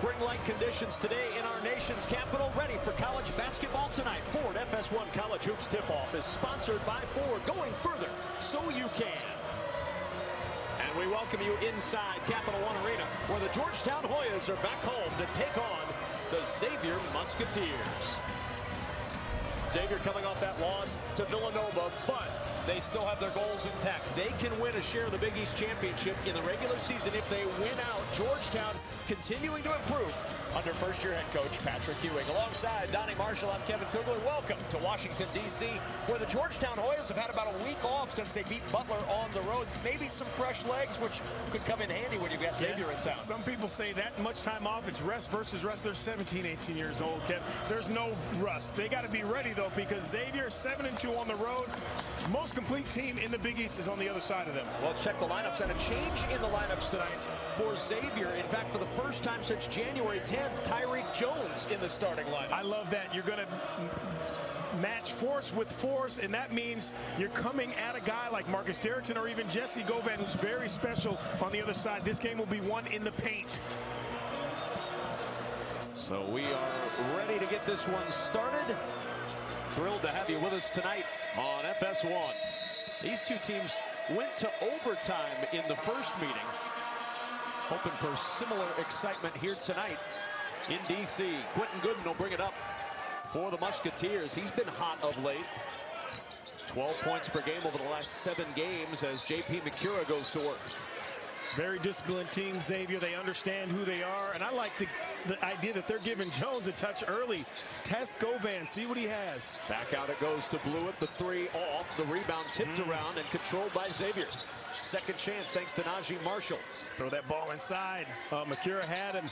Spring-like conditions today in our nation's capital, ready for college basketball tonight. Ford FS1 College Hoops Tip-Off is sponsored by Ford. Going further, so you can. And we welcome you inside Capital One Arena, where the Georgetown Hoyas are back home to take on the Xavier Musketeers. Xavier coming off that loss to Villanova, but they still have their goals intact. They can win a share of the Big East Championship in the regular season if they win out. Georgetown continuing to improve under first-year head coach Patrick Ewing. Alongside Donny Marshall, I'm Kevin Kugler. Welcome to Washington, D.C., where the Georgetown Hoyas have had about a week off since they beat Butler on the road. Maybe some fresh legs, which could come in handy when you've got Xavier yeah, in town. Some people say that much time off, it's rest versus rest. They're 17, 18 years old, Kev. There's no rust. They got to be ready, though, because Xavier, 7 and 2 on the road. Most complete team in the Big East is on the other side of them. Well, check the lineups and a change in the lineups tonight for Xavier. In fact, for the first time since January 10th, Tyrique Jones in the starting lineup. I love that. You're going to match force with force, and that means you're coming at a guy like Marcus Derrickson or even Jessie Govan, who's very special on the other side. This game will be won in the paint. So we are ready to get this one started. Thrilled to have you with us tonight on FS1. These two teams went to overtime in the first meeting. Hoping for similar excitement here tonight in D.C. Quentin Goodin will bring it up for the Musketeers. He's been hot of late. 12 points per game over the last seven games as J.P. Macura goes to work. Very disciplined team, Xavier. They understand who they are. And I like the, the idea that they're giving Jones a touch early. Test Govan, see what he has. Back out it goes to Bluiett. The three off. The rebound tipped mm. around and controlled by Xavier. Second chance thanks to Naji Marshall. Throw that ball inside. Uh, had him.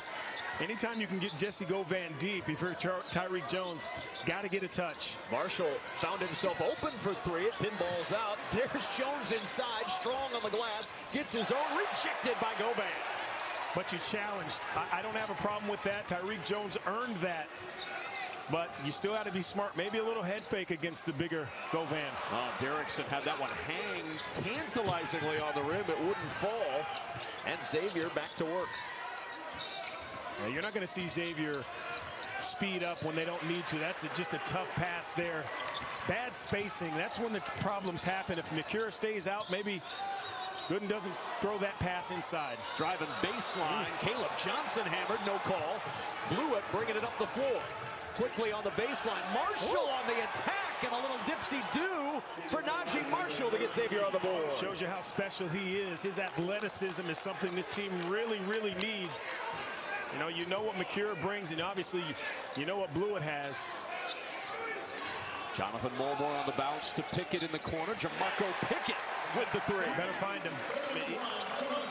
Anytime you can get Jessie Govan deep, if you're Tyrique Jones, got to get a touch. Marshall found himself open for three. It pinballs out. There's Jones inside, strong on the glass. Gets his own, rejected by Govan. But you challenged. I, I don't have a problem with that. Tyrique Jones earned that. But you still have to be smart. Maybe a little head fake against the bigger Govan. Oh, Derrickson had that one hang tantalizingly on the rim. It wouldn't fall. And Xavier back to work. Yeah, you're not going to see Xavier speed up when they don't need to. That's a, just a tough pass there. Bad spacing. That's when the problems happen. If Macura stays out, maybe Goodin doesn't throw that pass inside. Driving baseline. Ooh. Kaleb Johnson hammered. No call. Bluiett, bringing it up the floor. Quickly on the baseline. Marshall Ooh. on the attack and a little dipsy-do for Naji Marshall to get Xavier on the board. Shows you how special he is. His athleticism is something this team really, really needs. You know, you know what Macura brings, and obviously you know what Bluiett has. Jonathan Mulmore on the bounce to Pickett in the corner. Jamorko Pickett with the three. Better find him.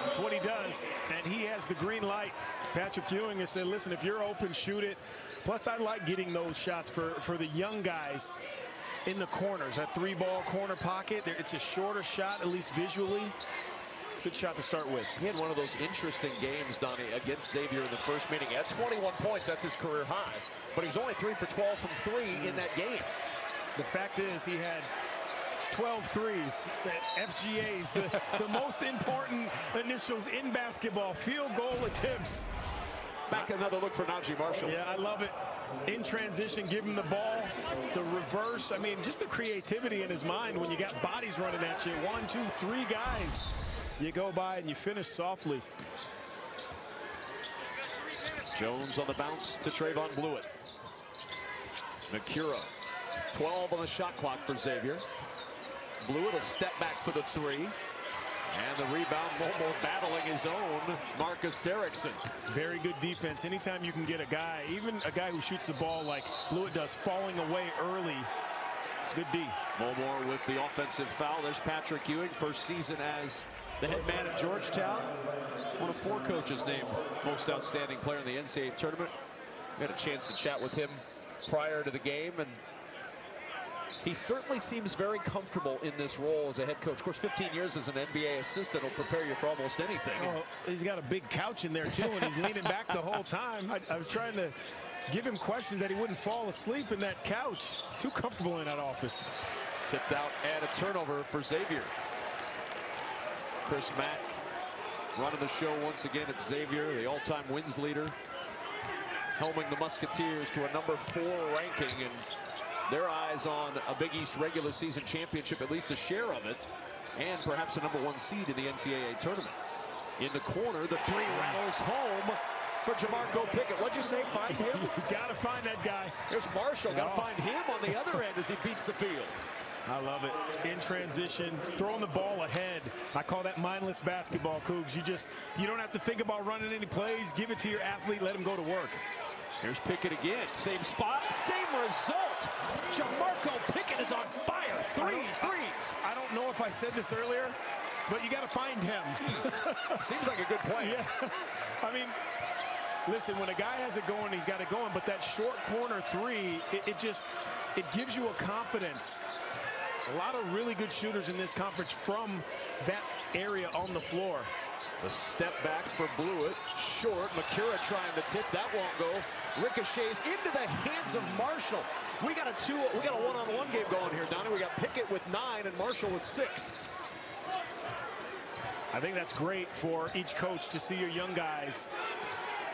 That's what he does. And he has the green light. Patrick Ewing has said, listen, if you're open, shoot it. Plus, I like getting those shots for, for the young guys in the corners. That three-ball corner pocket, it's a shorter shot, at least visually. Good shot to start with. He had one of those interesting games, Donny, against Xavier in the first meeting. At 21 points. That's his career high. But he was only 3 for 12 from 3 mm. in that game. The fact is he had 12 threes, FGAs, the, the most important initials in basketball, field goal attempts. Back another look for Naji Marshall. Yeah, I love it. In transition, give him the ball, the reverse. I mean, just the creativity in his mind when you got bodies running at you. One, two, three guys. You go by and you finish softly. Jones on the bounce to Trevon Bluiett. Macura, 12 on the shot clock for Xavier. Bluiett will step back for the three. And the rebound, Momo battling his own Marcus Derrickson. Very good defense. Anytime you can get a guy, even a guy who shoots the ball like Bluiett does, falling away early, it's good D. Mulmore with the offensive foul. There's Patrick Ewing, first season as the head man at Georgetown. One of four coaches named most outstanding player in the NCAA tournament. We had a chance to chat with him prior to the game, and he certainly seems very comfortable in this role as a head coach. Of course, 15 years as an NBA assistant will prepare you for almost anything. Oh, he's got a big couch in there, too, and he's leaning back the whole time. I, I was trying to give him questions that he wouldn't fall asleep in that couch. Too comfortable in that office. Tipped out and a turnover for Xavier. Chris Mack running the show once again at Xavier, the all-time wins leader. helming the Musketeers to a number four ranking and their eyes on a Big East regular season championship, at least a share of it, and perhaps a number one seed in the NCAA tournament. In the corner, the three rattles home for Jamorko Pickett. What'd you say? Find him? you got to find that guy. There's Marshall. Got to oh. find him on the other end as he beats the field. I love it. In transition, throwing the ball ahead. I call that mindless basketball, Cougs. You just, you don't have to think about running any plays. Give it to your athlete. Let him go to work. Here's Pickett again. Same spot, same result. Jamorko Pickett is on fire. Three threes. I don't know if I said this earlier, but you got to find him. Seems like a good play. Yeah. I mean, listen, when a guy has it going, he's got it going. But that short corner three, it, it just, it gives you a confidence. A lot of really good shooters in this conference from that area on the floor. The step back for Bluiett. Short. Macura trying to tip. That won't go. Ricochets into the hands of Marshall. We got a two. We got a one-on-one -on -one game going here, Donny. We got Pickett with nine and Marshall with six. I think that's great for each coach to see your young guys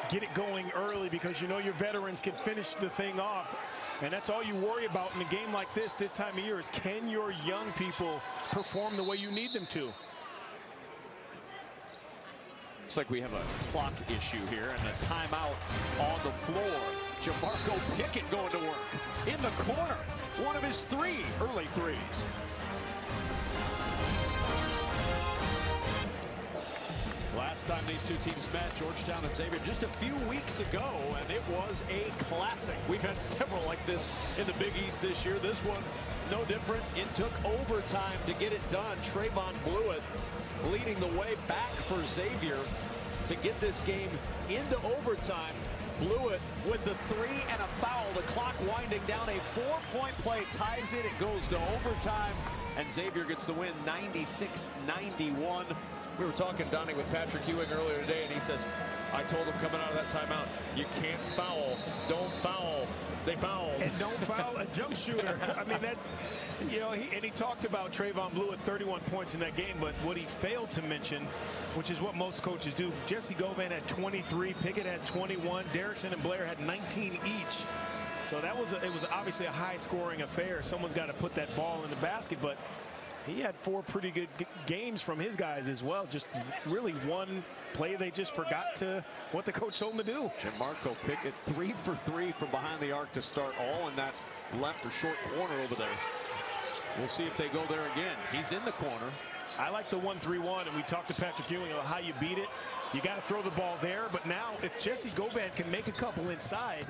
get it going early because you know your veterans can finish the thing off. And that's all you worry about in a game like this, this time of year, is can your young people perform the way you need them to? Looks like we have a clock issue here and a timeout on the floor. Jamorko Pickett going to work in the corner. One of his three early threes. Last time these two teams met, Georgetown and Xavier, just a few weeks ago, and it was a classic. We've had several like this in the Big East this year. This one, no different. It took overtime to get it done. Trevon Bluiett leading the way back for Xavier to get this game into overtime. Bluiett with the three and a foul. The clock winding down. A four-point play ties it. It goes to overtime, and Xavier gets the win 96-91. We were talking, Donny, with Patrick Ewing earlier today, and he says, I told him coming out of that timeout, you can't foul. Don't foul. They foul. And don't foul a jump shooter. I mean, that, you know, he, and he talked about Trevon Bluiett 31 points in that game, but what he failed to mention, which is what most coaches do, Jessie Govan had 23, Pickett had 21, Derrickson and Blair had 19 each. So that was, a, it was obviously a high scoring affair. Someone's got to put that ball in the basket, but he had four pretty good games from his guys as well. Just really one play they just forgot to what the coach told them to do. Jamorko Pickett three for three from behind the arc to start all in that left or short corner over there. We'll see if they go there again. He's in the corner. I like the 1-3-1, and we talked to Patrick Ewing about how you beat it. You got to throw the ball there, but now if Jessie Govan can make a couple inside,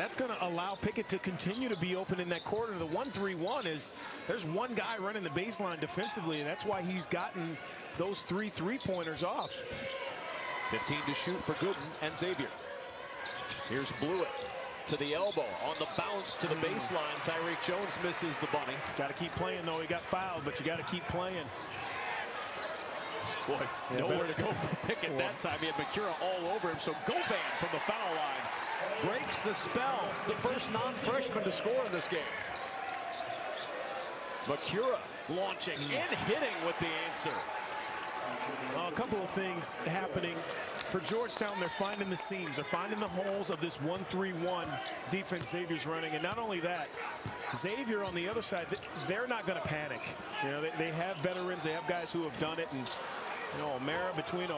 that's going to allow Pickett to continue to be open in that quarter. The 1-3-1 is there's one guy running the baseline defensively, and that's why he's gotten those three three-pointers off. 15 to shoot for Goodin and Xavier. Here's Bluiett to the elbow on the bounce to the hmm. baseline. Tyrique Jones misses the bunny. Got to keep playing, though. He got fouled, but you got to keep playing. Boy, yeah, nowhere better. to go for Pickett that time. He had Macura all over him, so Govan from the foul line breaks the spell. The first non-freshman to score in this game. Macura launching hmm. and hitting with the answer. A couple of things happening for Georgetown. They're finding the seams. They're finding the holes of this 1-3-1 defense Xavier's running. And not only that, Xavier on the other side, they're not going to panic. You know, they, they have veterans. They have guys who have done it. And you know, O'Mara between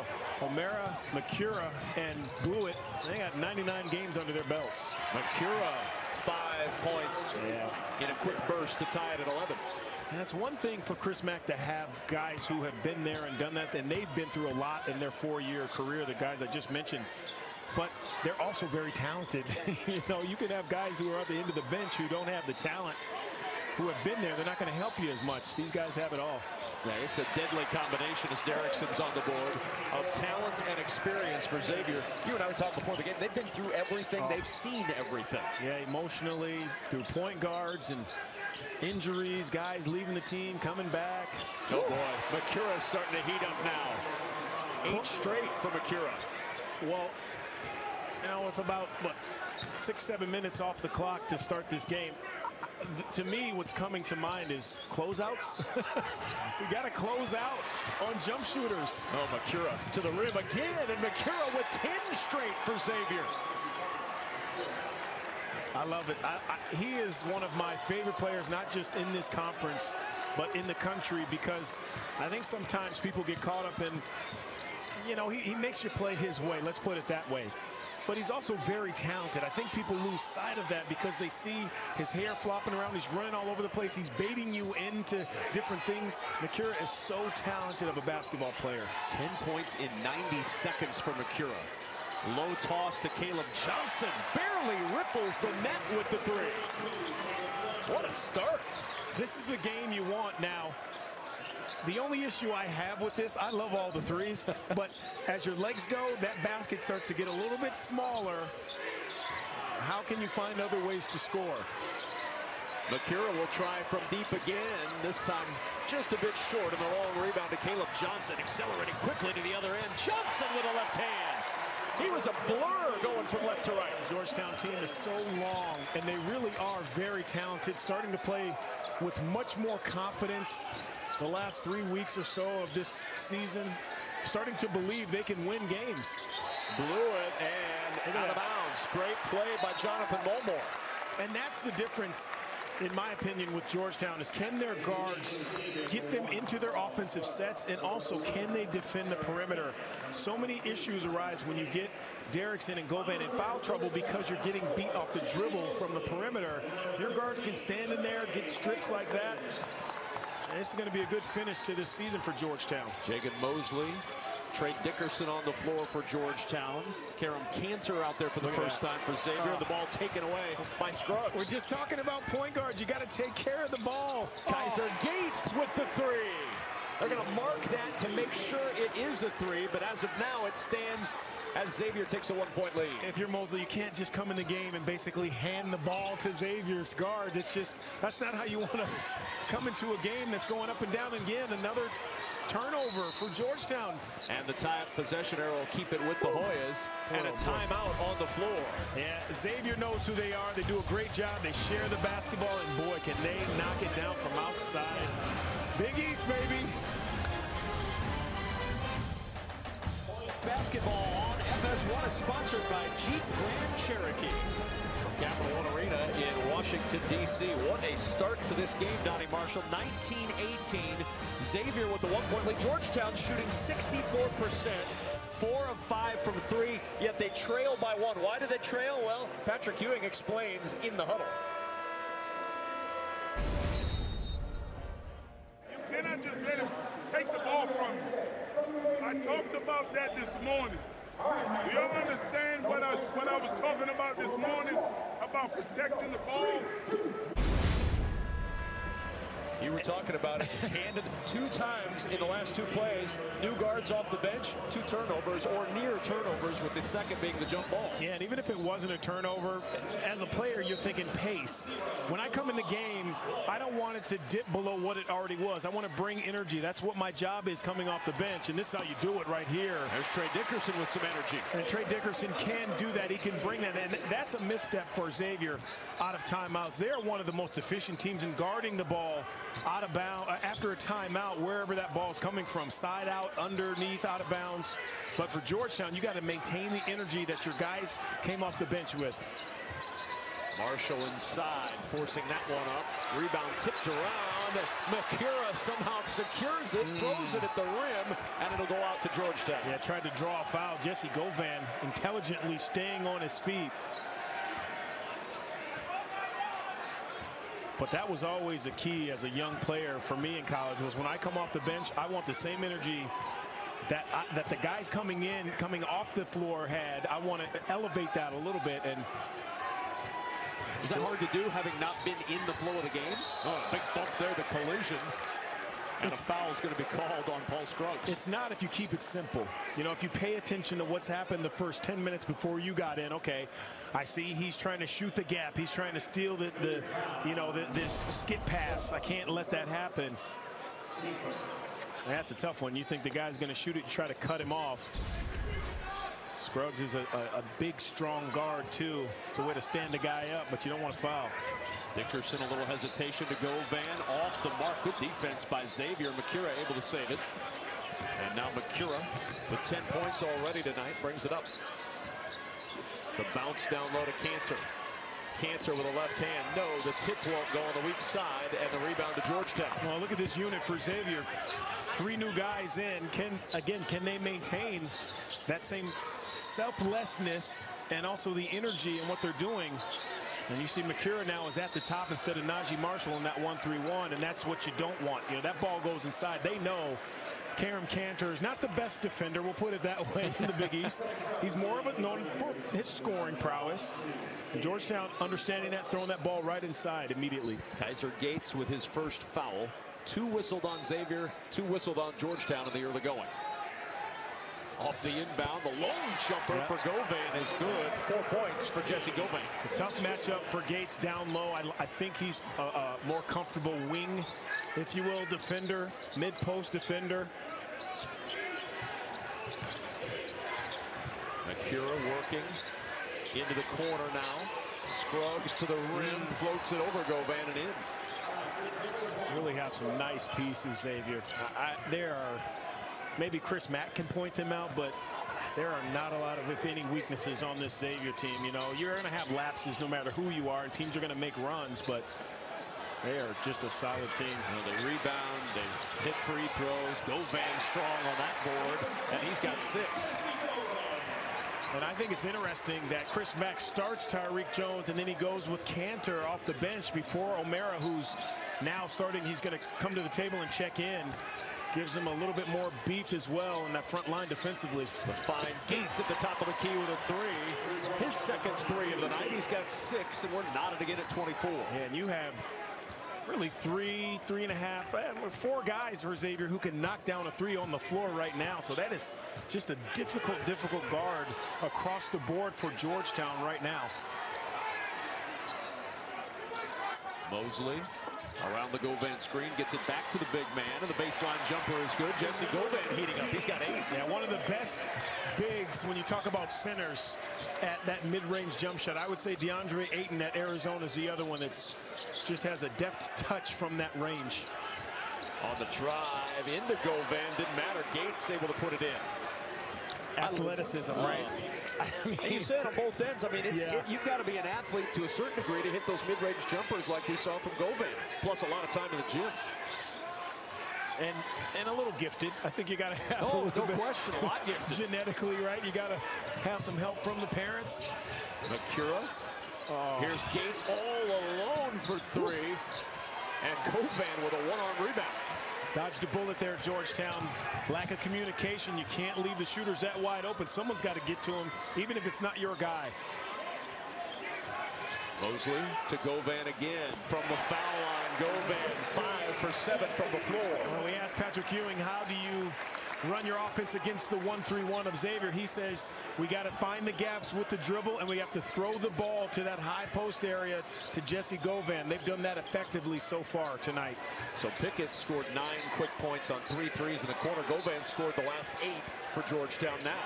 O'Mara, Macura, and Bluiett, they got 99 games under their belts. Macura, five points yeah. in a quick burst to tie it at 11. That's one thing for Chris Mack to have guys who have been there and done that, and they've been through a lot in their four-year career, the guys I just mentioned. But they're also very talented. you know, you can have guys who are at the end of the bench who don't have the talent, who have been there. They're not going to help you as much. These guys have it all. Yeah, it's a deadly combination as Derrickson's on the board of talent and experience for Xavier. You and I were talking before the game. They've been through everything. Oh. They've seen everything. Yeah, emotionally, through point guards and injuries, guys leaving the team, coming back. Oh, boy. Macura's starting to heat up now. Eight straight for Macura. Well, now with about, what, six, seven minutes off the clock to start this game, to me, what's coming to mind is closeouts. we got to close out on jump shooters. Oh, Macura to the rim again, and Macura with 10 straight for Xavier. I love it. I, I, he is one of my favorite players, not just in this conference, but in the country, because I think sometimes people get caught up in, you know, he, he makes you play his way. Let's put it that way but he's also very talented. I think people lose sight of that because they see his hair flopping around. He's running all over the place. He's baiting you into different things. Macura is so talented of a basketball player. 10 points in 90 seconds for Macura. Low toss to Kaleb Johnson. Barely ripples the net with the three. What a start. This is the game you want now. The only issue I have with this, I love all the threes, but as your legs go, that basket starts to get a little bit smaller. How can you find other ways to score? Macura will try from deep again, this time just a bit short in the long rebound to Kaleb Johnson, accelerating quickly to the other end. Johnson with a left hand. He was a blur going from left to right. The Georgetown team is so long, and they really are very talented, starting to play with much more confidence the last three weeks or so of this season, starting to believe they can win games. Bluiett and out of bounds. Great play by Jonathan Mulmore. And that's the difference in my opinion, with Georgetown is can their guards get them into their offensive sets and also can they defend the perimeter? So many issues arise when you get Derrickson and Govan in foul trouble because you're getting beat off the dribble from the perimeter. Your guards can stand in there, get strips like that. And this is going to be a good finish to this season for Georgetown. Jagan Mosely Trey Dickerson on the floor for Georgetown. Kerem Kanter out there for the Look first time for Xavier. Oh. The ah. ball taken away by Scruggs. We're just talking about point guards. You got to take care of the ball. Ah. Kaiser oh. Gates with the three. They're going to mark that to make sure it is a three, but as of now, it stands as Xavier takes a one-point lead. If you're Mosely, you can't just come in the game and basically hand the ball to Xavier's guards. It's just, that's not how you want to come into a game that's going up and down again. Another turnover for Georgetown. And the time possession arrow will keep it with the Hoyas. And a oh, timeout on the floor. Yeah, Xavier knows who they are. They do a great job. They share the basketball, and boy, can they knock it down from outside. Big East, baby. Basketball on FS1 is sponsored by Jeep Grand Cherokee. From Capital One Arena in Washington, D.C. What a start to this game, Donny Marshall. 19-18. Xavier with the one-point lead. Georgetown shooting 64%. Four of five from three, yet they trail by one. Why do they trail? Well, Patrick Ewing explains in the huddle. You cannot just let him take the ball from you. I talked about that this morning. Do y'all understand what I, what I was talking about this morning about protecting the ball? You were talking about it. Handed two times in the last two plays. New guards off the bench, two turnovers or near turnovers with the second being the jump ball. Yeah, and even if it wasn't a turnover, as a player, you're thinking pace. When I come in the game, I don't want it to dip below what it already was. I want to bring energy. That's what my job is coming off the bench, and this is how you do it right here. There's Trey Dickerson with some energy. And Trey Dickerson can do that. He can bring that, and that's a misstep for Xavier out of timeouts. They are one of the most efficient teams in guarding the ball out of bounds uh, after a timeout, wherever that ball is coming from, side out, underneath, out of bounds. But for Georgetown, you got to maintain the energy that your guys came off the bench with. Marshall inside, forcing that one up. Rebound tipped around. Macura somehow secures it, mm. throws it at the rim, and it'll go out to Georgetown. Yeah, tried to draw a foul. Jessie Govan intelligently staying on his feet. But that was always a key as a young player for me in college was when I come off the bench, I want the same energy that I, that the guys coming in, coming off the floor had. I want to elevate that a little bit. And is that hard to do, having not been in the flow of the game? Oh, big bump there, the collision. And it's, a foul is going to be called on Paul Scruggs. It's not if you keep it simple. You know, if you pay attention to what's happened the first 10 minutes before you got in, okay, I see he's trying to shoot the gap. He's trying to steal the, the you know, the, this skip pass. I can't let that happen. That's a tough one. You think the guy's going to shoot it, you try to cut him off. Scruggs is a, a, a, big, strong guard, too. It's a way to stand the guy up, but you don't want to foul. Dickerson, a little hesitation to go. Van off the mark. Good defense by Xavier. Macura able to save it. And now Macura with 10 points already tonight brings it up. The bounce down low to Kanter. Kanter with a left hand. No, the tip won't go on the weak side, and the rebound to Georgetown. Well, look at this unit for Xavier. Three new guys in. Can again, can they maintain that same selflessness and also the energy and what they're doing? And you see Macura now is at the top instead of Naji Marshall in that 1-3-1, and that's what you don't want. You know, that ball goes inside. They know Kerem Kanter is not the best defender, we'll put it that way, in the Big East. He's more of a known for his scoring prowess. Georgetown understanding that, throwing that ball right inside immediately. Kaiser Gates with his first foul. Two whistled on Xavier, two whistled on Georgetown in the early going. Off the inbound, the lone jumper for Govan is good. Four points for Jessie Govan. A tough matchup for Gates down low. I, I think he's a, a, more comfortable wing, if you will, defender, mid-post defender. Akira working into the corner now. Scruggs to the rim, mm. floats it over Govan and in. Really have some nice pieces, Xavier. I, I, there are maybe Chris Mack can point them out, but there are not a lot of, if any, weaknesses on this Xavier team. You know, you're going to have lapses no matter who you are, and teams are going to make runs, but they are just a solid team. You know, they rebound, they hit free throws. Go Van strong on that board, and he's got six. And I think it's interesting that Chris Mack starts Tyrique Jones and then he goes with Kanter off the bench before O'Mara, who's now starting. He's going to come to the table and check in. Gives him a little bit more beef as well in that front line defensively. The fine Gates at the top of the key with a three. His second three of the night. He's got six, and we're knotted again at 24. Yeah, and you have really three, three and a half, eh, four guys for Xavier who can knock down a three on the floor right now. So that is just a difficult, difficult guard across the board for Georgetown right now. Mosely around the Govan screen, gets it back to the big man, and the baseline jumper is good. Jessie Govan heating up. He's got eight. Yeah, one of the best bigs when you talk about centers at that mid-range jump shot. I would say DeAndre Ayton at Arizona is the other one that's just has a deft touch from that range. On the drive into Govan, didn't matter. Gates able to put it in. Athleticism, right? Oh. I mean, you said on both ends. I mean, it's, yeah. it, you've got to be an athlete to a certain degree to hit those mid-range jumpers like we saw from Govan. Plus a lot of time in the gym. And and a little gifted. I think you got to have oh, a little no question, a lot gifted. genetically, right? You got to have some help from the parents. Macura Oh. Here's Gates all alone for three. And Govan with a one-arm rebound. Dodged a bullet there, Georgetown. Lack of communication. You can't leave the shooters that wide open. Someone's got to get to them, even if it's not your guy. Mosely to Govan again from the foul line. Govan five for seven from the floor. Well, we asked Patrick Ewing, how do you run your offense against the 1-3-1 of Xavier. He says we got to find the gaps with the dribble and we have to throw the ball to that high post area to Jessie Govan. They've done that effectively so far tonight. So Pickett scored nine quick points on three threes in the corner. Govan scored the last eight for Georgetown now.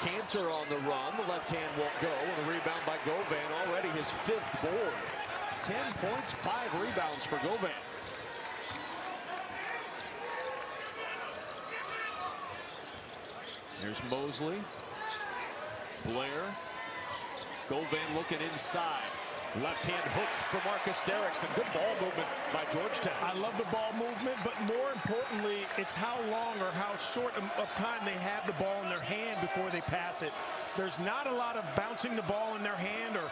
Kanter on the run. The left hand won't go. And a rebound by Govan. Already his fifth board. 10 points, five rebounds for Govan. Here's Mosely. Blair. Govan looking inside. Left hand hook for Marcus Derrickson. Good ball movement by Georgetown. I love the ball movement, but more importantly, it's how long or how short of time they have the ball in their hand before they pass it. There's not a lot of bouncing the ball in their hand or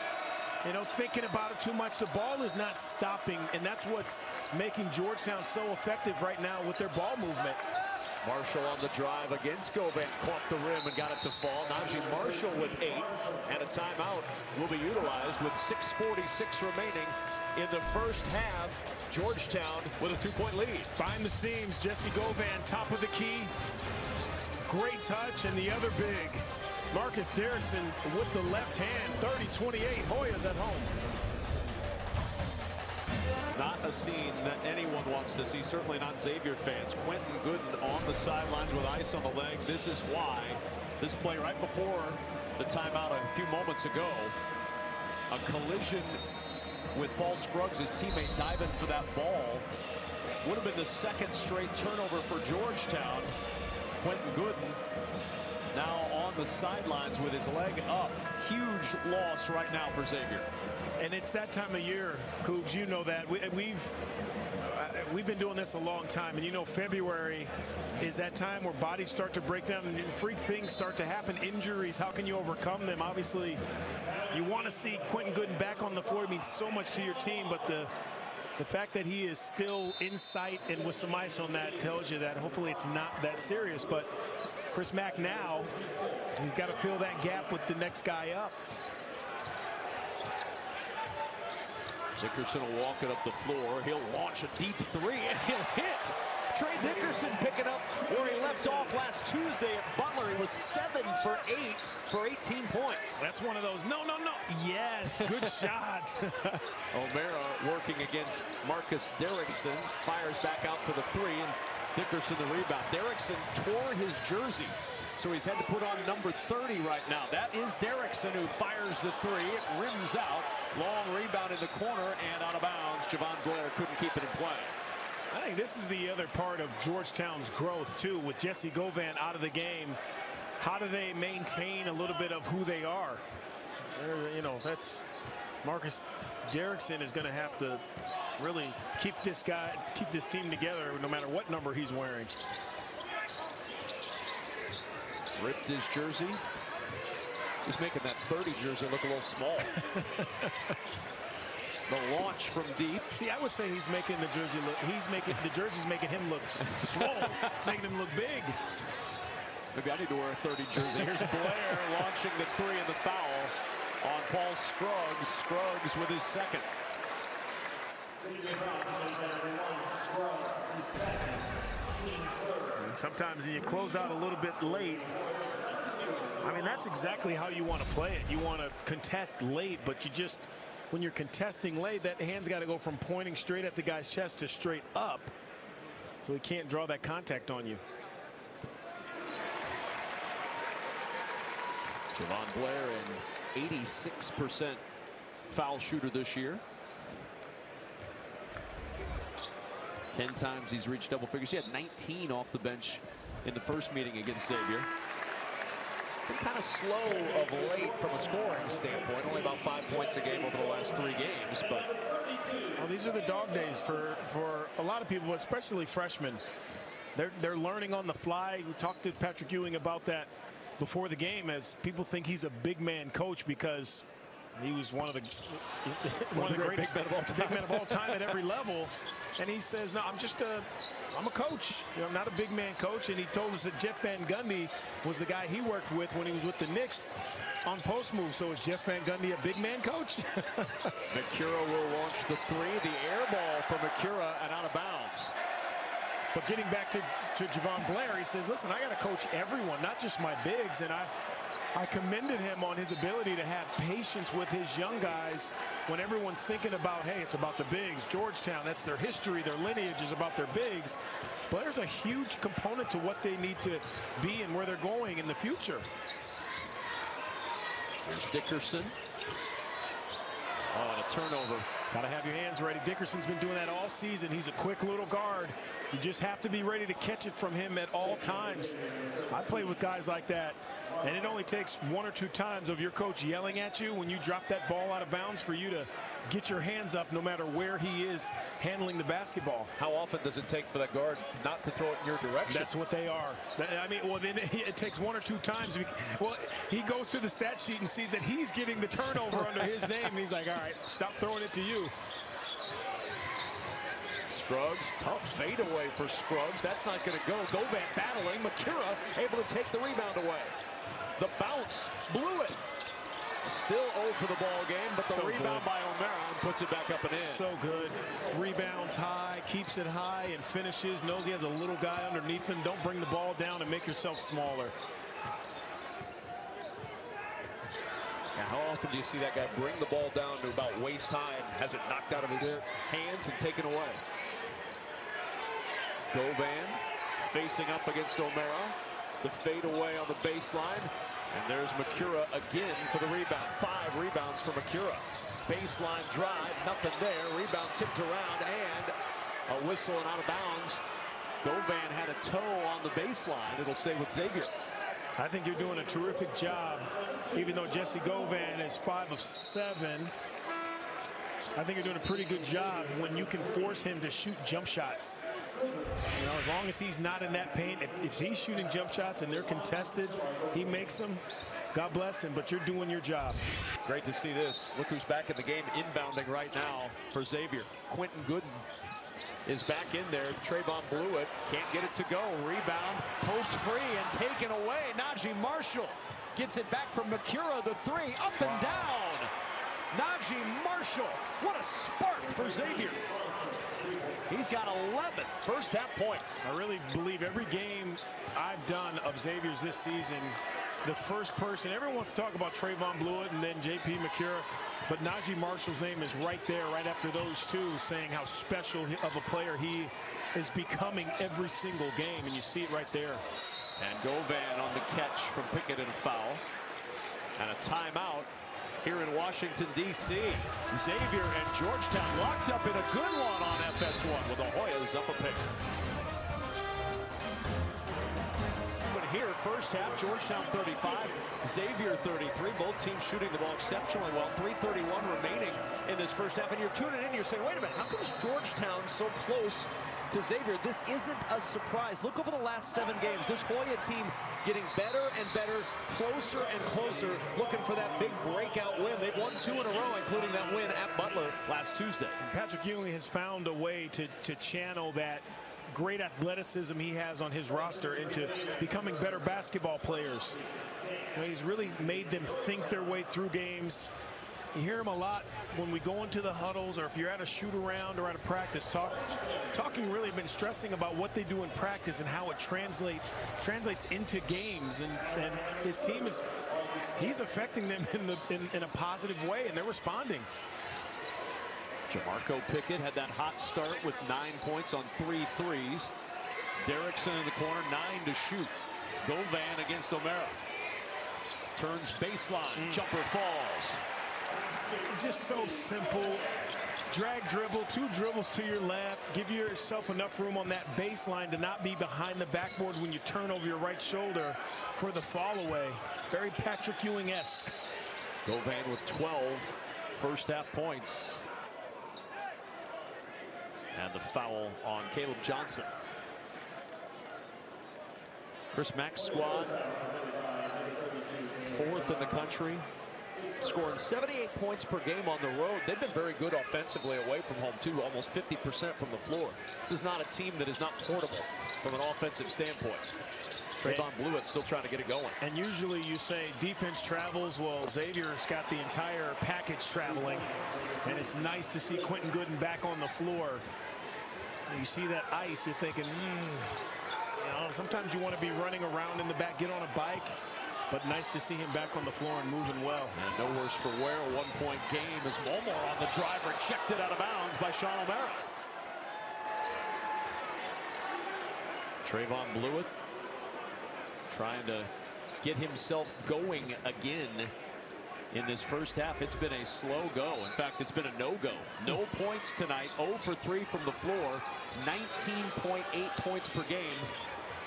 you know, thinking about it too much. The ball is not stopping, and that's what's making Georgetown so effective right now with their ball movement. Marshall on the drive against Govan, caught the rim and got it to fall. Naji Marshall with eight, and a timeout will be utilized with 6.46 remaining in the first half. Georgetown with a two-point lead. Find the seams, Jessie Govan, top of the key. Great touch, and the other big. Marcus Derrickson with the left hand, 30-28. Hoyas at home. Not a scene that anyone wants to see, certainly not Xavier fans. Quentin Goodin on the sidelines with ice on the leg. This is why this play right before the timeout a few moments ago. A collision with Paul Scruggs, his teammate, diving for that ball. Would have been the second straight turnover for Georgetown. Quentin Goodin now on the sidelines with his leg up. Huge loss right now for Xavier. And it's that time of year, Cougs. You know that. We, we've uh, we've been doing this a long time, and you know February is that time where bodies start to break down and freak things start to happen. Injuries, how can you overcome them? Obviously, you want to see Quentin Goodin back on the floor. It means so much to your team, but the the fact that he is still in sight and with some ice on that tells you that hopefully it's not that serious. But Chris Mack now, he's got to fill that gap with the next guy up. Dickerson will walk it up the floor. He'll launch a deep three and he'll hit. Trey Dickerson picking up where he left off last Tuesday at Butler. He was seven for eight for 18 points. That's one of those. No, no, no. Yes, good shot. O'Mara working against Marcus Derrickson. Fires back out for the three, and Dickerson the rebound. Derrickson tore his jersey, so he's had to put on number 30 right now. That is Derrickson who fires the three. It rims out. Long rebound in the corner and out of bounds. Jahvon Blair couldn't keep it in play. I think this is the other part of Georgetown's growth, too, with Jessie Govan out of the game. How do they maintain a little bit of who they are? Uh, you know, that's Marcus Derrickson is going to have to really keep this guy, keep this team together no matter what number he's wearing. Ripped his jersey. He's making that 30 jersey look a little small. The launch from deep. See, I would say he's making the jersey look. He's making the jersey's making him look small, making him look big. Maybe I need to wear a 30 jersey. Here's Blair launching the three and the foul on Paul Scruggs. Scruggs with his second. Sometimes you close out a little bit late. I mean, that's exactly how you want to play it. You want to contest late, but you just when you're contesting late, that hand's got to go from pointing straight at the guy's chest to straight up. So he can't draw that contact on you. Jahvon Blair, an 86% foul shooter this year. 10 times he's reached double figures. He had 19 off the bench in the first meeting against Xavier been kind of slow of late from a scoring standpoint. Only about five points a game over the last three games. But well, these are the dog days for for a lot of people, especially freshmen. They're they're learning on the fly. We talked to Patrick Ewing about that before the game, as people think he's a big man coach because he was one of the one, one of the greatest big men, big men of all time at every level. And he says, no, I'm just a I'm a coach. You know, I'm not a big man coach. And he told us that Jeff Van Gundy was the guy he worked with when he was with the Knicks on post move. So is Jeff Van Gundy a big man coach? Macura will launch the three. The air ball for Macura and out of bounds. But getting back to, to Jahvon Blair, he says, listen, I got to coach everyone, not just my bigs. And I, I commended him on his ability to have patience with his young guys when everyone's thinking about, hey, it's about the bigs. Georgetown, that's their history, their lineage is about their bigs. But there's a huge component to what they need to be and where they're going in the future. There's Dickerson. Oh, and a turnover. Got to have your hands ready. Dickerson's been doing that all season. He's a quick little guard. You just have to be ready to catch it from him at all times. I play with guys like that, and it only takes one or two times of your coach yelling at you when you drop that ball out of bounds for you to get your hands up no matter where he is handling the basketball. How often does it take for that guard not to throw it in your direction? That's what they are. I mean, well, then it takes one or two times. Well, he goes to the stat sheet and sees that he's getting the turnover under his name, and he's like, all right, stop throwing it to you. Scruggs, tough fadeaway for Scruggs. That's not going to go. Govan battling. Macura able to take the rebound away. The bounce Bluiett. Still 0 for the ball game, but the so rebound good. by O'Mara puts it back up and in. So good. Rebounds high, keeps it high, and finishes. Knows he has a little guy underneath him. Don't bring the ball down and make yourself smaller. Now, how often do you see that guy bring the ball down to about waist high and has it knocked out of his hands and taken away? Govan facing up against O'Mara. The fade away on the baseline. And there's Macura again for the rebound. Five rebounds for Macura. Baseline drive, nothing there. Rebound tipped around and a whistle and out of bounds Govan had a toe on the baseline. It'll stay with Xavier. I think you're doing a terrific job, even though Jessie Govan is five of seven. I think you're doing a pretty good job when you can force him to shoot jump shots. You know, as long as he's not in that paint, if, if he's shooting jump shots and they're contested, he makes them. God bless him, but you're doing your job. Great to see this. Look who's back in the game, inbounding right now for Xavier. Quentin Goodin is back in there. Trevon Bluiett can't get it to go. Rebound, poked free and taken away. Naji Marshall gets it back from Macura, the three, up and wow. down. Naji Marshall, what a spark for Xavier. He's got 11 first half points. I really believe every game I've done of Xavier's this season, the first person, everyone wants to talk about Trevon Bluiett and then J.P. Macura, but Naji Marshall's name is right there, right after those two, saying how special of a player he is becoming every single game, and you see it right there. And Govan on the catch from Pickett and a foul. And a timeout here in Washington, D.C. Xavier and Georgetown locked up in a good one on FS1 with the Hoyas up a pick. But here, first half, Georgetown 35, Xavier 33. Both teams shooting the ball exceptionally well. 3.31 remaining in this first half. And you're tuning in, you're saying, wait a minute, how comes Georgetown so close to Xavier. This isn't a surprise. Look over the last seven games. This Hoya team getting better and better, closer and closer, looking for that big breakout win. They've won two in a row, including that win at Butler last Tuesday. Patrick Ewing has found a way to, to channel that great athleticism he has on his roster into becoming better basketball players. You know, he's really made them think their way through games. You hear him a lot when we go into the huddles or if you're at a shoot around or at a practice talk. Talking really been stressing about what they do in practice and how it translate translates into games. And and his team is he's affecting them in the in, in a positive way and they're responding. Jamorko Pickett had that hot start with nine points on three threes. Derrickson in the corner nine to shoot. Govan against O'Mara turns baseline mm. jumper falls just so simple. Drag dribble, two dribbles to your left. Give yourself enough room on that baseline to not be behind the backboard when you turn over your right shoulder for the fall away. Very Patrick Ewing-esque. Govan with 12 first half points. And the foul on Kaleb Johnson. Chris Mack's squad, fourth in the country, scoring 78 points per game on the road. They've been very good offensively away from home, too, almost 50% from the floor. This is not a team that is not portable from an offensive standpoint. Trevon Bluiett still trying to get it going. And usually you say defense travels. Well, Xavier's got the entire package traveling. And it's nice to see Quentin Goodin back on the floor. you see that ice, you're thinking, hmm. You know, sometimes you want to be running around in the back, get on a bike. But nice to see him back on the floor and moving well. And no worse for wear. A one-point game as Momar on the driver checked it out of bounds by Sean O'Mara. Trevon Bluiett trying to get himself going again in this first half. It's been a slow go. In fact, it's been a no-go. No hmm. points tonight. 0 for 3 from the floor. 19.8 points per game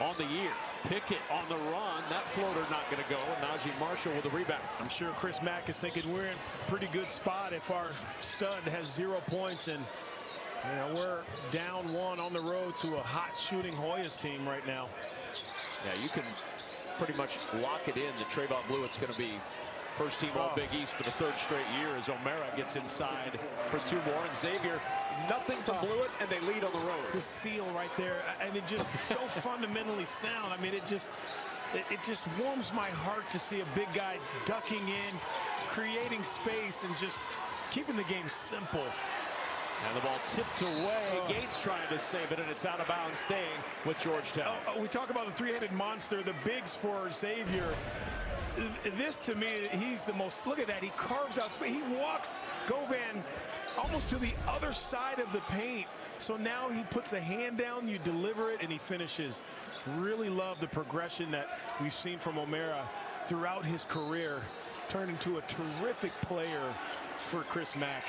on the year. Pickett on the run. That floater not going to go. And Naji Marshall with a rebound. I'm sure Chris Mack is thinking we're in a pretty good spot if our stud has zero points and you know, we're down one on the road to a hot shooting Hoyas team right now. Yeah, you can pretty much lock it in that Trevon Bluiett's going to be first team All oh. Big East for the third straight year as O'Mara gets inside for two more. And Xavier Nothing to from Bluiett, and they lead on the road. The seal right there. I mean, just so fundamentally sound. I mean, it just it, it, just warms my heart to see a big guy ducking in, creating space, and just keeping the game simple. And the ball tipped away. Oh. Gates trying to save it, and it's out of bounds, staying with Georgetown. Oh, oh, we talk about the three-headed monster, the bigs for Xavier. This, to me, he's the most, look at that. He carves out space. He walks Govan almost to the other side of the paint. So now he puts a hand down, you deliver it, and he finishes. Really love the progression that we've seen from O'Mara throughout his career. Turned into a terrific player for Chris Mack.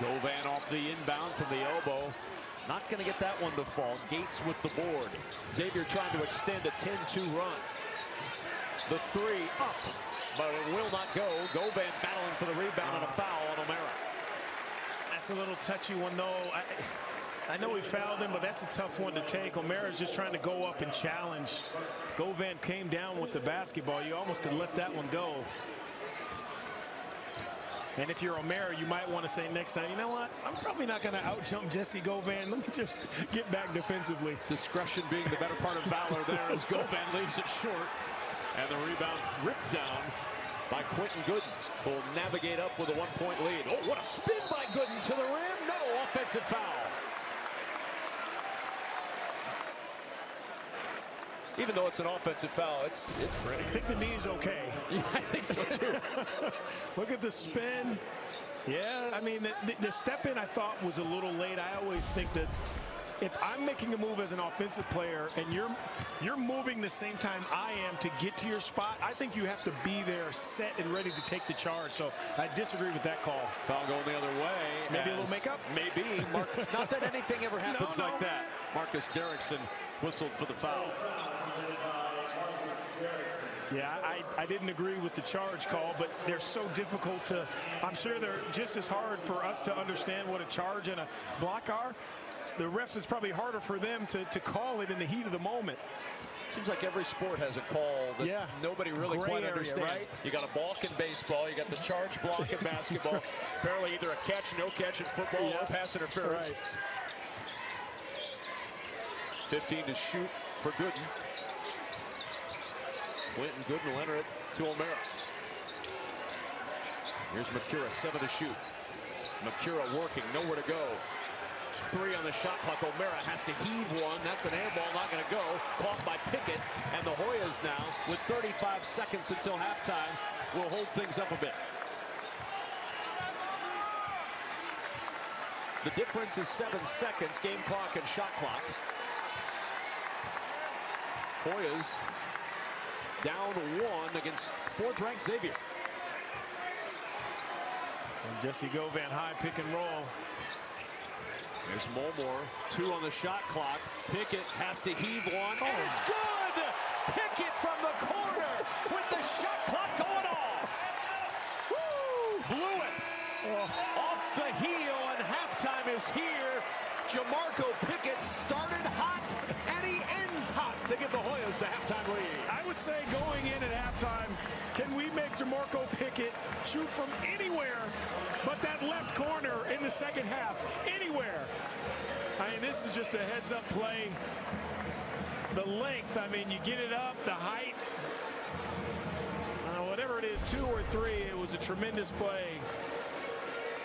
Govan off the inbound from the elbow. Not going to get that one to fall. Gates with the board. Xavier trying to extend a 10-2 run. The three up, but it will not go. Govan battling for the rebound and a foul on O'Mara. That's a little touchy one, though. I, I know he fouled him, but that's a tough one to take. O'Mara's just trying to go up and challenge. Govan came down with the basketball. You almost could let that one go. And if you're O'Mara, you might want to say next time, you know what? I'm probably not going to outjump Jessie Govan. Let me just get back defensively. Discretion being the better part of valor there as Govan leaves it short. And the rebound ripped down by Quentin Goodin, who will navigate up with a one-point lead. Oh, what a spin by Goodin to the rim. No offensive foul. Even though it's an offensive foul, it's it's pretty. I think the knee is okay. Yeah, I think so too. Look at the spin. Yeah, I mean, the, the, the step in I thought was a little late. I always think that if I'm making a move as an offensive player and you're you're moving the same time I am to get to your spot, I think you have to be there set and ready to take the charge. So I disagree with that call. Foul going the other way. Maybe a little makeup? Maybe. Mark, not that anything ever happens No, no. like that. Marcus Derrickson whistled for the foul. Yeah, I, I didn't agree with the charge call, but they're so difficult to, I'm sure they're just as hard for us to understand what a charge and a block are. The refs, it's probably harder for them to, to call it in the heat of the moment. Seems like every sport has a call that Yeah. nobody really Gray quite area, understands. right? You got a balk in baseball, you got the charge block in basketball. Apparently either a catch, no catch in football Yeah. or pass interference. Right. 15 to shoot for Goodin. Quentin Goodin will enter it to O'Mara. Here's Macura, seven to shoot. Macura working, nowhere to go. Three on the shot clock. O'Mara has to heave one. That's an air ball, not going to go. Caught by Pickett. And the Hoyas now, with 35 seconds until halftime, will hold things up a bit. The difference is seven seconds, game clock and shot clock. Hoyas down one against fourth-ranked Xavier. And Jessie Govan high pick and roll. There's Mulmore, two on the shot clock. Pickett has to heave one, and it's good! Pickett from the corner with the shot clock going off. Woo! Blew it. Off the heel, and halftime is here. Jamorko give the Hoyas the halftime lead. I would say going in at halftime, can we make Jamorko Pickett shoot from anywhere but that left corner in the second half? Anywhere. I mean, this is just a heads up play. The length, I mean, you get it up, the height. Uh, whatever it is, two or three, it was a tremendous play